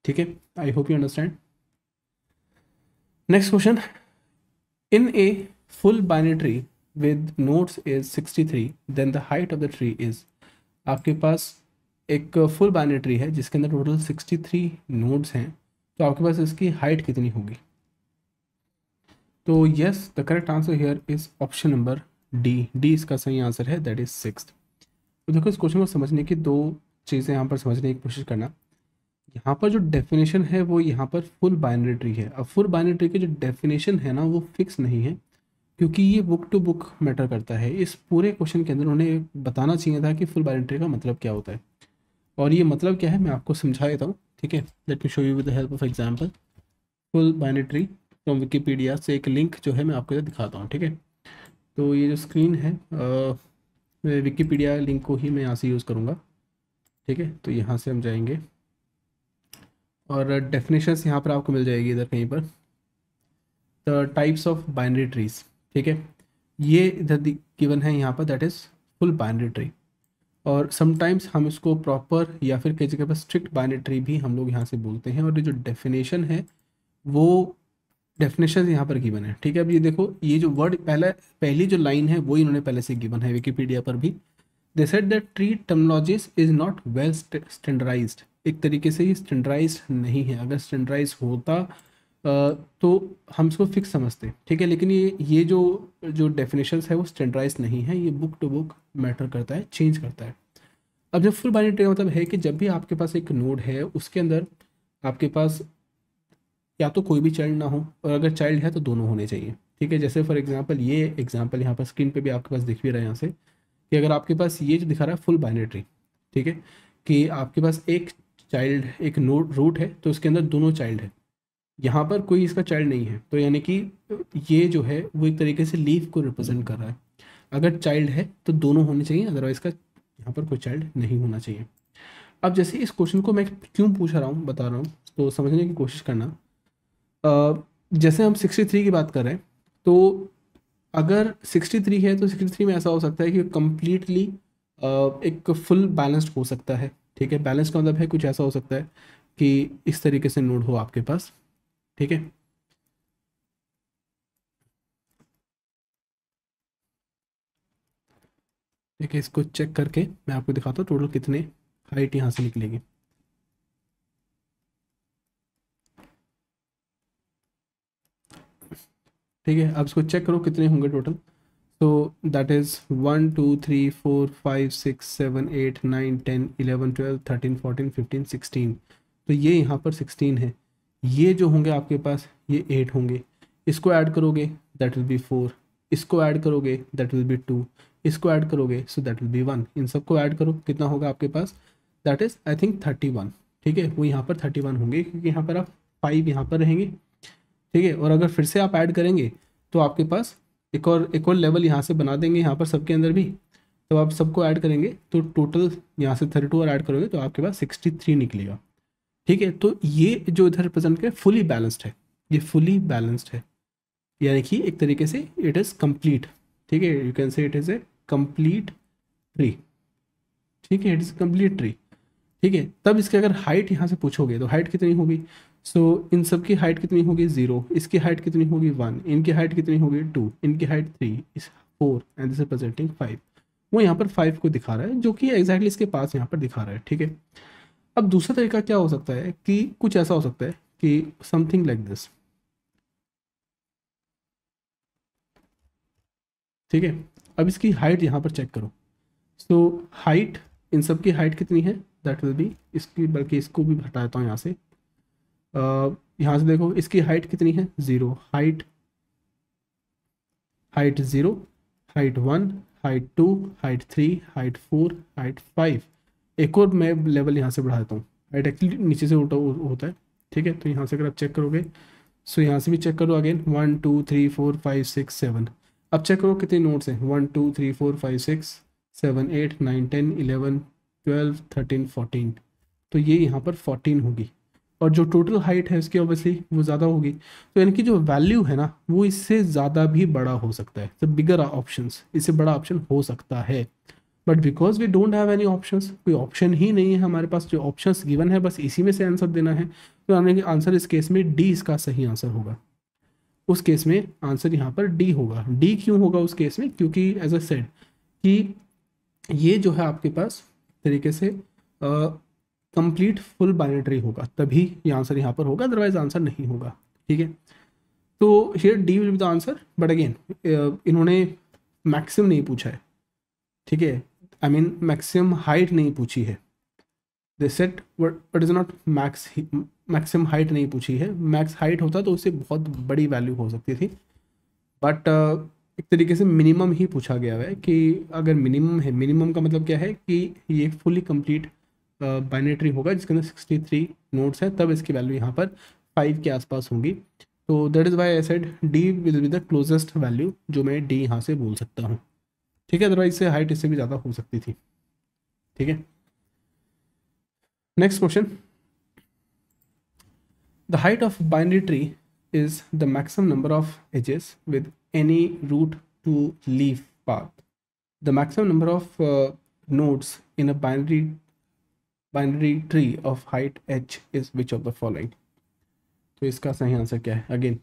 ठीक है I hope you understand next question in a full binary tree with nodes is 63 then the height of the tree is आपके पास एक फुल बाइनेट्री है, जिसके अंदर total 63 nodes हैं तो आपके पास इसकी हाइट कितनी होगी? तो yes the correct answer here is option number D D इसका सही आंसर है दैट इज़ सिक्स तो देखो, इस क्वेश्चन को समझने की दो चीज़ें यहाँ पर समझने की कोशिश करना। यहाँ पर जो डेफिनेशन है, वो यहाँ पर फुल बाइनरी ट्री है। अब फुल बाइनरी ट्री की जो डेफिनेशन है ना, वो फिक्स नहीं है, क्योंकि ये बुक टू बुक मैटर करता है। इस पूरे क्वेश्चन के अंदर उन्हें बताना चाहिए था कि फुल बाइनरी ट्री का मतलब क्या होता है। और ये मतलब क्या है, मैं आपको समझा देता हूँ, ठीक है? Let me show you with the help of example full binary tree from Wikipedia से एक लिंक जो है मैं आपको दिखाता हूँ, ठीक है? तो ये जो स्क्रीन है विकीपीडिया लिंक को ही मैं यहाँ से यूज़ करूँगा, ठीक है? तो यहाँ से हम जाएँगे और डेफिनेशंस यहाँ पर आपको मिल जाएगी इधर कहीं पर। The types of binary trees ठीक है? ये इधर गिवन है यहाँ पर that is full binary tree और समटाइम्स हम इसको प्रॉपर या फिर कई जगह पर स्ट्रिक्ट बाइनरी ट्री भी हम लोग यहाँ से बोलते हैं और ये जो डेफिनेशन है, वो डेफिनेशन यहाँ पर गिवन है। ठीक है, अब ये देखो, ये जो वर्ड पहला, पहली जो लाइन है, वो इन्होंने पहले से गिवन है विकीपीडिया पर भी। They said that tree terminologies is not well standardized एक तरीके से ये स्टैंडर्डाइज नहीं है। अगर स्टैंडर्डाइज होता तो हम इसको फिक्स समझते। ठीक है, लेकिन ये ये जो जो डेफिनेशन है, वो स्टैंडर्डाइज नहीं है। ये बुक टू बुक मैटर करता है चेंज करता है। अब जब फुल बाइनरी ट्री मतलब है कि जब भी आपके पास एक नोड है, उसके अंदर आपके पास या तो कोई भी चाइल्ड ना हो, और अगर चाइल्ड है तो दोनों होने चाहिए। ठीक है, जैसे फॉर एग्जांपल ये एग्जांपल यहाँ पर स्क्रीन पे भी आपके पास दिख भी रहा है यहाँ से, कि अगर आपके पास ये जो दिखा रहा है फुल बाइनेट्री ठीक है, कि आपके पास एक चाइल्ड एक नोट रूट है तो उसके अंदर दोनों चाइल्ड है। यहाँ पर कोई इसका चाइल्ड नहीं है तो यानी कि ये जो है वो एक तरीके से लीव को रिप्रेजेंट कर रहा है। अगर चाइल्ड है तो दोनों होने चाहिए अदरवाइज़ का यहाँ पर कोई चाइल्ड नहीं होना चाहिए। अब जैसे इस क्वेश्चन को मैं क्यों पूछ रहा हूँ, बता रहा हूँ तो समझने की कोशिश करना। जैसे हम 63 की बात कर रहे हैं तो अगर 63 है तो 63 में ऐसा हो सकता है कि कम्प्लीटली एक फुल बैलेंस्ड हो सकता है, ठीक है? बैलेंस का मतलब है कुछ ऐसा हो सकता है कि इस तरीके से नोड हो आपके पास, ठीक है? ठीक है इसको चेक करके मैं आपको दिखाता हूँ टोटल कितने हाइट यहाँ से निकलेगी। ठीक है अब इसको चेक करो कितने होंगे टोटल तो that is one two three four five six seven eight nine ten eleven twelve thirteen fourteen fifteen sixteen तो ये यहाँ पर सिक्सटीन है. ये जो होंगे आपके पास, ये एट होंगे. इसको ऐड करोगे दैट विल बी फोर इसको ऐड करोगे दैट विल बी टू इसको ऐड करोगे so that will be one इन सबको ऐड करो, कितना होगा आपके पास? That is I think thirty one ठीक है, वो यहाँ पर थर्टी वन होंगे, क्योंकि यहाँ पर आप फाइव यहाँ पर रहेंगे. ठीक है? और अगर फिर से आप ऐड करेंगे तो आपके पास एक और एक और लेवल यहाँ से बना देंगे, यहाँ पर सबके अंदर भी। तो आप सबको ऐड करेंगे तो टोटल यहाँ से थर्टी टू और ऐड करोगे तो आपके पास सिक्सटी थ्री निकलेगा। ठीक है? तो ये जो इधर रिप्रेजेंट किया फुली बैलेंस्ड है। ये फुली बैलेंस्ड है। यानी कि एक तरीके से इट इज़ कंप्लीट ठीक है? You can say it is a complete tree ठीक है? इट इज़ कंप्लीट ट्री ठीक है? तब इसके अगर हाइट यहाँ से पूछोगे तो हाइट कितनी होगी? सो so, इन सब की हाइट कितनी होगी? ज़ीरो इसकी हाइट कितनी होगी? वन इनकी हाइट कितनी होगी? टू इनकी height three is four and this representing five वो यहाँ पर फाइव को दिखा रहा है जो कि एग्जैक्टली exactly इसके पास यहाँ पर दिखा रहा है ठीक है? अब दूसरा तरीका क्या हो सकता है कि कुछ ऐसा हो सकता है कि समथिंग लाइक दिस ठीक है? अब इसकी हाइट यहाँ पर चेक करो. सो so, हाइट इन सब की हाइट कितनी है? दैट विल बी इसकी बल्कि इसको भी हटाता हूँ यहाँ से. यहाँ से देखो, इसकी हाइट कितनी है? Zero height height zero height one height two height three height four height five एक और मैं लेवल यहाँ से बढ़ा देता हूँ। हाइट एक्चुअली नीचे से उठा होता है। ठीक है? तो यहाँ से अगर आप चेक करोगे सो यहाँ से भी चेक करो again one two three four five six seven अब चेक करो कितने नोट्स हैं। One two three four five six seven eight nine ten eleven twelve thirteen fourteen तो ये यहाँ पर फोर्टीन होगी। और जो टोटल हाइट है उसकी ऑब्वियसली वो ज़्यादा होगी। तो इनकी जो वैल्यू है ना, वो इससे ज़्यादा भी बड़ा हो सकता है। तो बिगर ऑप्शन इससे बड़ा ऑप्शन हो सकता है। But because we don't have any option कोई ऑप्शन ही नहीं है हमारे पास, जो ऑप्शन गिवन है, बस इसी में से आंसर देना है। तो आंसर इस केस में डी इसका सही आंसर होगा। उस केस में आंसर यहाँ पर डी होगा। डी क्यों होगा उस केस में? क्योंकि एज अ सेड कि ये जो है आपके पास तरीके से कंप्लीट फुल बाइनरी होगा। तभी ये आंसर यहाँ पर होगा अदरवाइज़ आंसर नहीं होगा। ठीक है? तो here D will be the answer but again इन्होंने मैक्सिमम नहीं पूछा है। ठीक है? आई मीन मैक्सिमम हाइट नहीं पूछी है। They said what is not max maximum height नहीं पूछी है? मैक्स हाइट होता तो उससे बहुत बड़ी वैल्यू हो सकती थी। बट uh, एक तरीके से मिनिमम ही पूछा गया है कि अगर मिनिमम है मिनिमम का मतलब क्या है कि ये फुली कंप्लीट बाइनेटरी होगा, जिसके अंदर सिक्सटी थ्री नोट्स हैं, तब इसकी वैल्यू यहाँ पर फाइव के आसपास होंगी। तो that is why I said D will be the closest value जो मैं डी यहाँ से बोल सकता हूँ। ठीक है अदरवाइज़ से हाइट इससे भी ज़्यादा हो सकती थी। ठीक है? Next question the height of binary tree is the maximum number of edges with any root to leaf path the maximum number of nodes in a binary tree of height h is which of the following? तो इसका सही answer क्या है? Again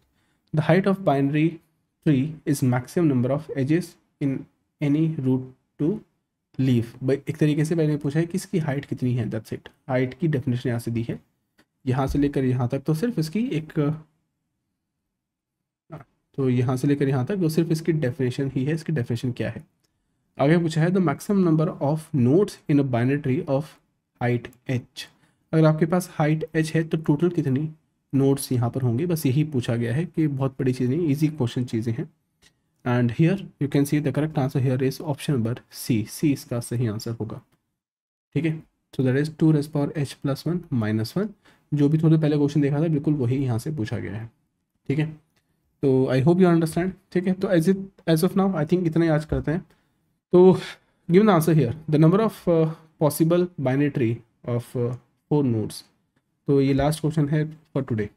the height of binary tree is maximum number of edges in any root to leaf एक तरीके से मैंने पूछा है कि इसकी हाइट कितनी है? दैट्स इट हाइट की डेफिनेशन यहाँ से दी है। यहाँ से लेकर यहाँ तक तो सिर्फ़ इसकी एक तो यहाँ से लेकर यहाँ तक तो सिर्फ़ इसकी डेफिनेशन ही है। इसकी डेफिनेशन क्या है? आगे पूछा है the maximum number of nodes in a binary tree of height H. अगर आपके पास हाइट एच है तो टोटल कितनी नोट्स यहाँ पर होंगे? बस यही पूछा गया है कि बहुत बड़ी चीज़ें ईजी क्वेश्चन चीज़ें हैं। And here you can see the correct answer here is option number C C इसका सही आंसर होगा। ठीक है? So that is two raise power H plus one minus one जो भी थोड़े पहले क्वेश्चन देखा था, बिल्कुल वही यहाँ से पूछा गया है। ठीक है? तो आई होप यू अंडरस्टैंड ठीक है? तो as it as of now I think इतना ही आज करते हैं। तो given answer here the number of binary tree of uh, four nodes. तो ये लास्ट क्वेश्चन है for today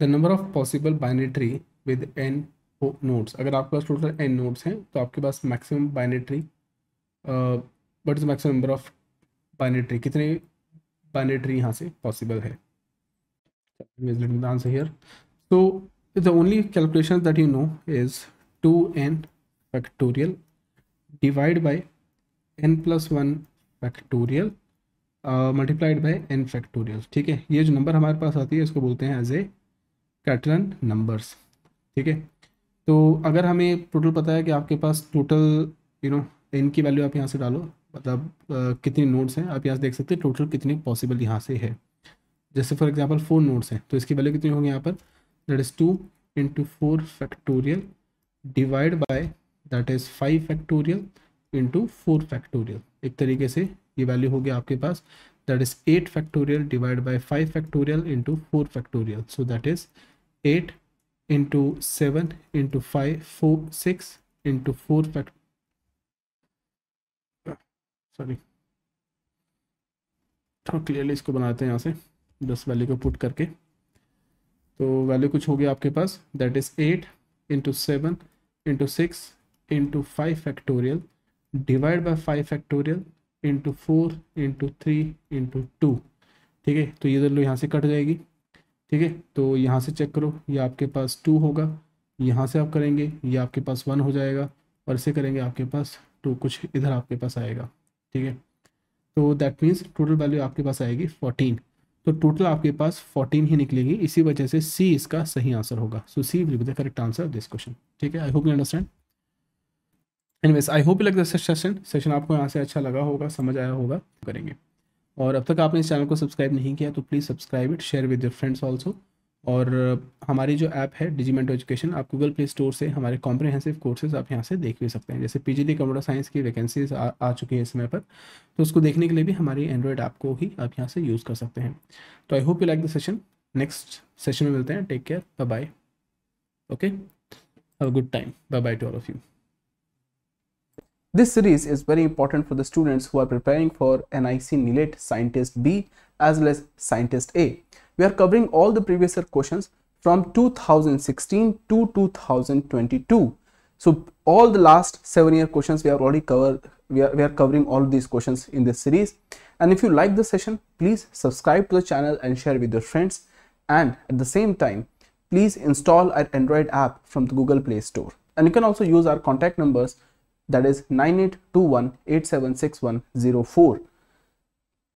the number of possible binary tree with N nodes अगर आपके पास टोटल एन नोट्स हैं तो आपके पास maximum binary tree but is maximum number of binary tree कितने बाइनरी ट्री यहाँ से पॉसिबल है? Answer here so the only calculation that you know is 2n factorial divide by n plus 1 factorial multiplied by N factorial ठीक है? ये जो number हमारे पास आती है, इसको बोलते हैं एज ए कैटलन नंबर्स ठीक है? तो अगर हमें टोटल पता है कि आपके पास टोटल यू नो एन की वैल्यू आप यहाँ से डालो मतलब कितने नोट्स हैं, आप यहाँ से देख सकते हैं टोटल कितने पॉसिबल यहाँ से है। जैसे फॉर एग्जांपल फोर नोट्स हैं तो इसकी वैल्यू कितनी होगी यहाँ पर? That is two into four factorial divide by that is five factorial into four factorial एक तरीके से ये वैल्यू हो गया आपके पास। That is eight factorial divide by five factorial into four factorial so that is eight into seven into five four six into four fact sorry थोड़ा clearly इसको बनाते हैं यहाँ से। दस वैल्यू को पुट करके। तो वैल्यू कुछ हो गया आपके पास। That is eight into seven into six into five factorial divide by five factorial into four into three into two ठीक है? तो ये वैल्यू यहाँ से कट जाएगी। ठीक है? तो यहाँ से चेक करो, ये आपके पास टू होगा। यहाँ से आप करेंगे, ये आपके पास वन हो जाएगा और इसे करेंगे आपके पास टू कुछ इधर आपके पास आएगा। ठीक है? तो दैट मीन्स टोटल वैल्यू आपके पास आएगी फोर्टीन तो टोटल आपके पास 14 ही निकलेगी। इसी वजह से सी इसका सही आंसर होगा। So C will be the correct answer this question ठीक है? I hope you understand anyways I hope like this session session आपको यहाँ से अच्छा लगा होगा समझ आया होगा करेंगे। और अब तक आपने इस चैनल को सब्सक्राइब नहीं किया तो please subscribe it share with your friends also और हमारी जो ऐप है डिजीमेंटो एजुकेशन आप गूगल प्ले स्टोर से हमारे कॉम्प्रिहेंसिव कोर्सेज आप यहाँ से देख भी सकते हैं। जैसे पीजीडी कंप्यूटर साइंस की वैकेंसीज आ, आ चुकी है इस समय पर तो उसको देखने के लिए भी हमारी एंड्रॉयड ऐप को ही आप यहाँ से यूज़ कर सकते हैं। तो I hope you like the session next session में मिलते हैं। Take care bye bye okay have good time bye bye to all of you This series is very important for the students who are preparing for NIC NILET Scientist B as well as Scientist A. we are covering all the previous year questions from 2016 to 2022 so all the last seven year questions we have already covered we are, we are covering all these questions in this series. And if you like the session please subscribe to the channel and share with your friends. And at the same time please install our android app from the google play store. And you can also use our contact numbers that is 9821876104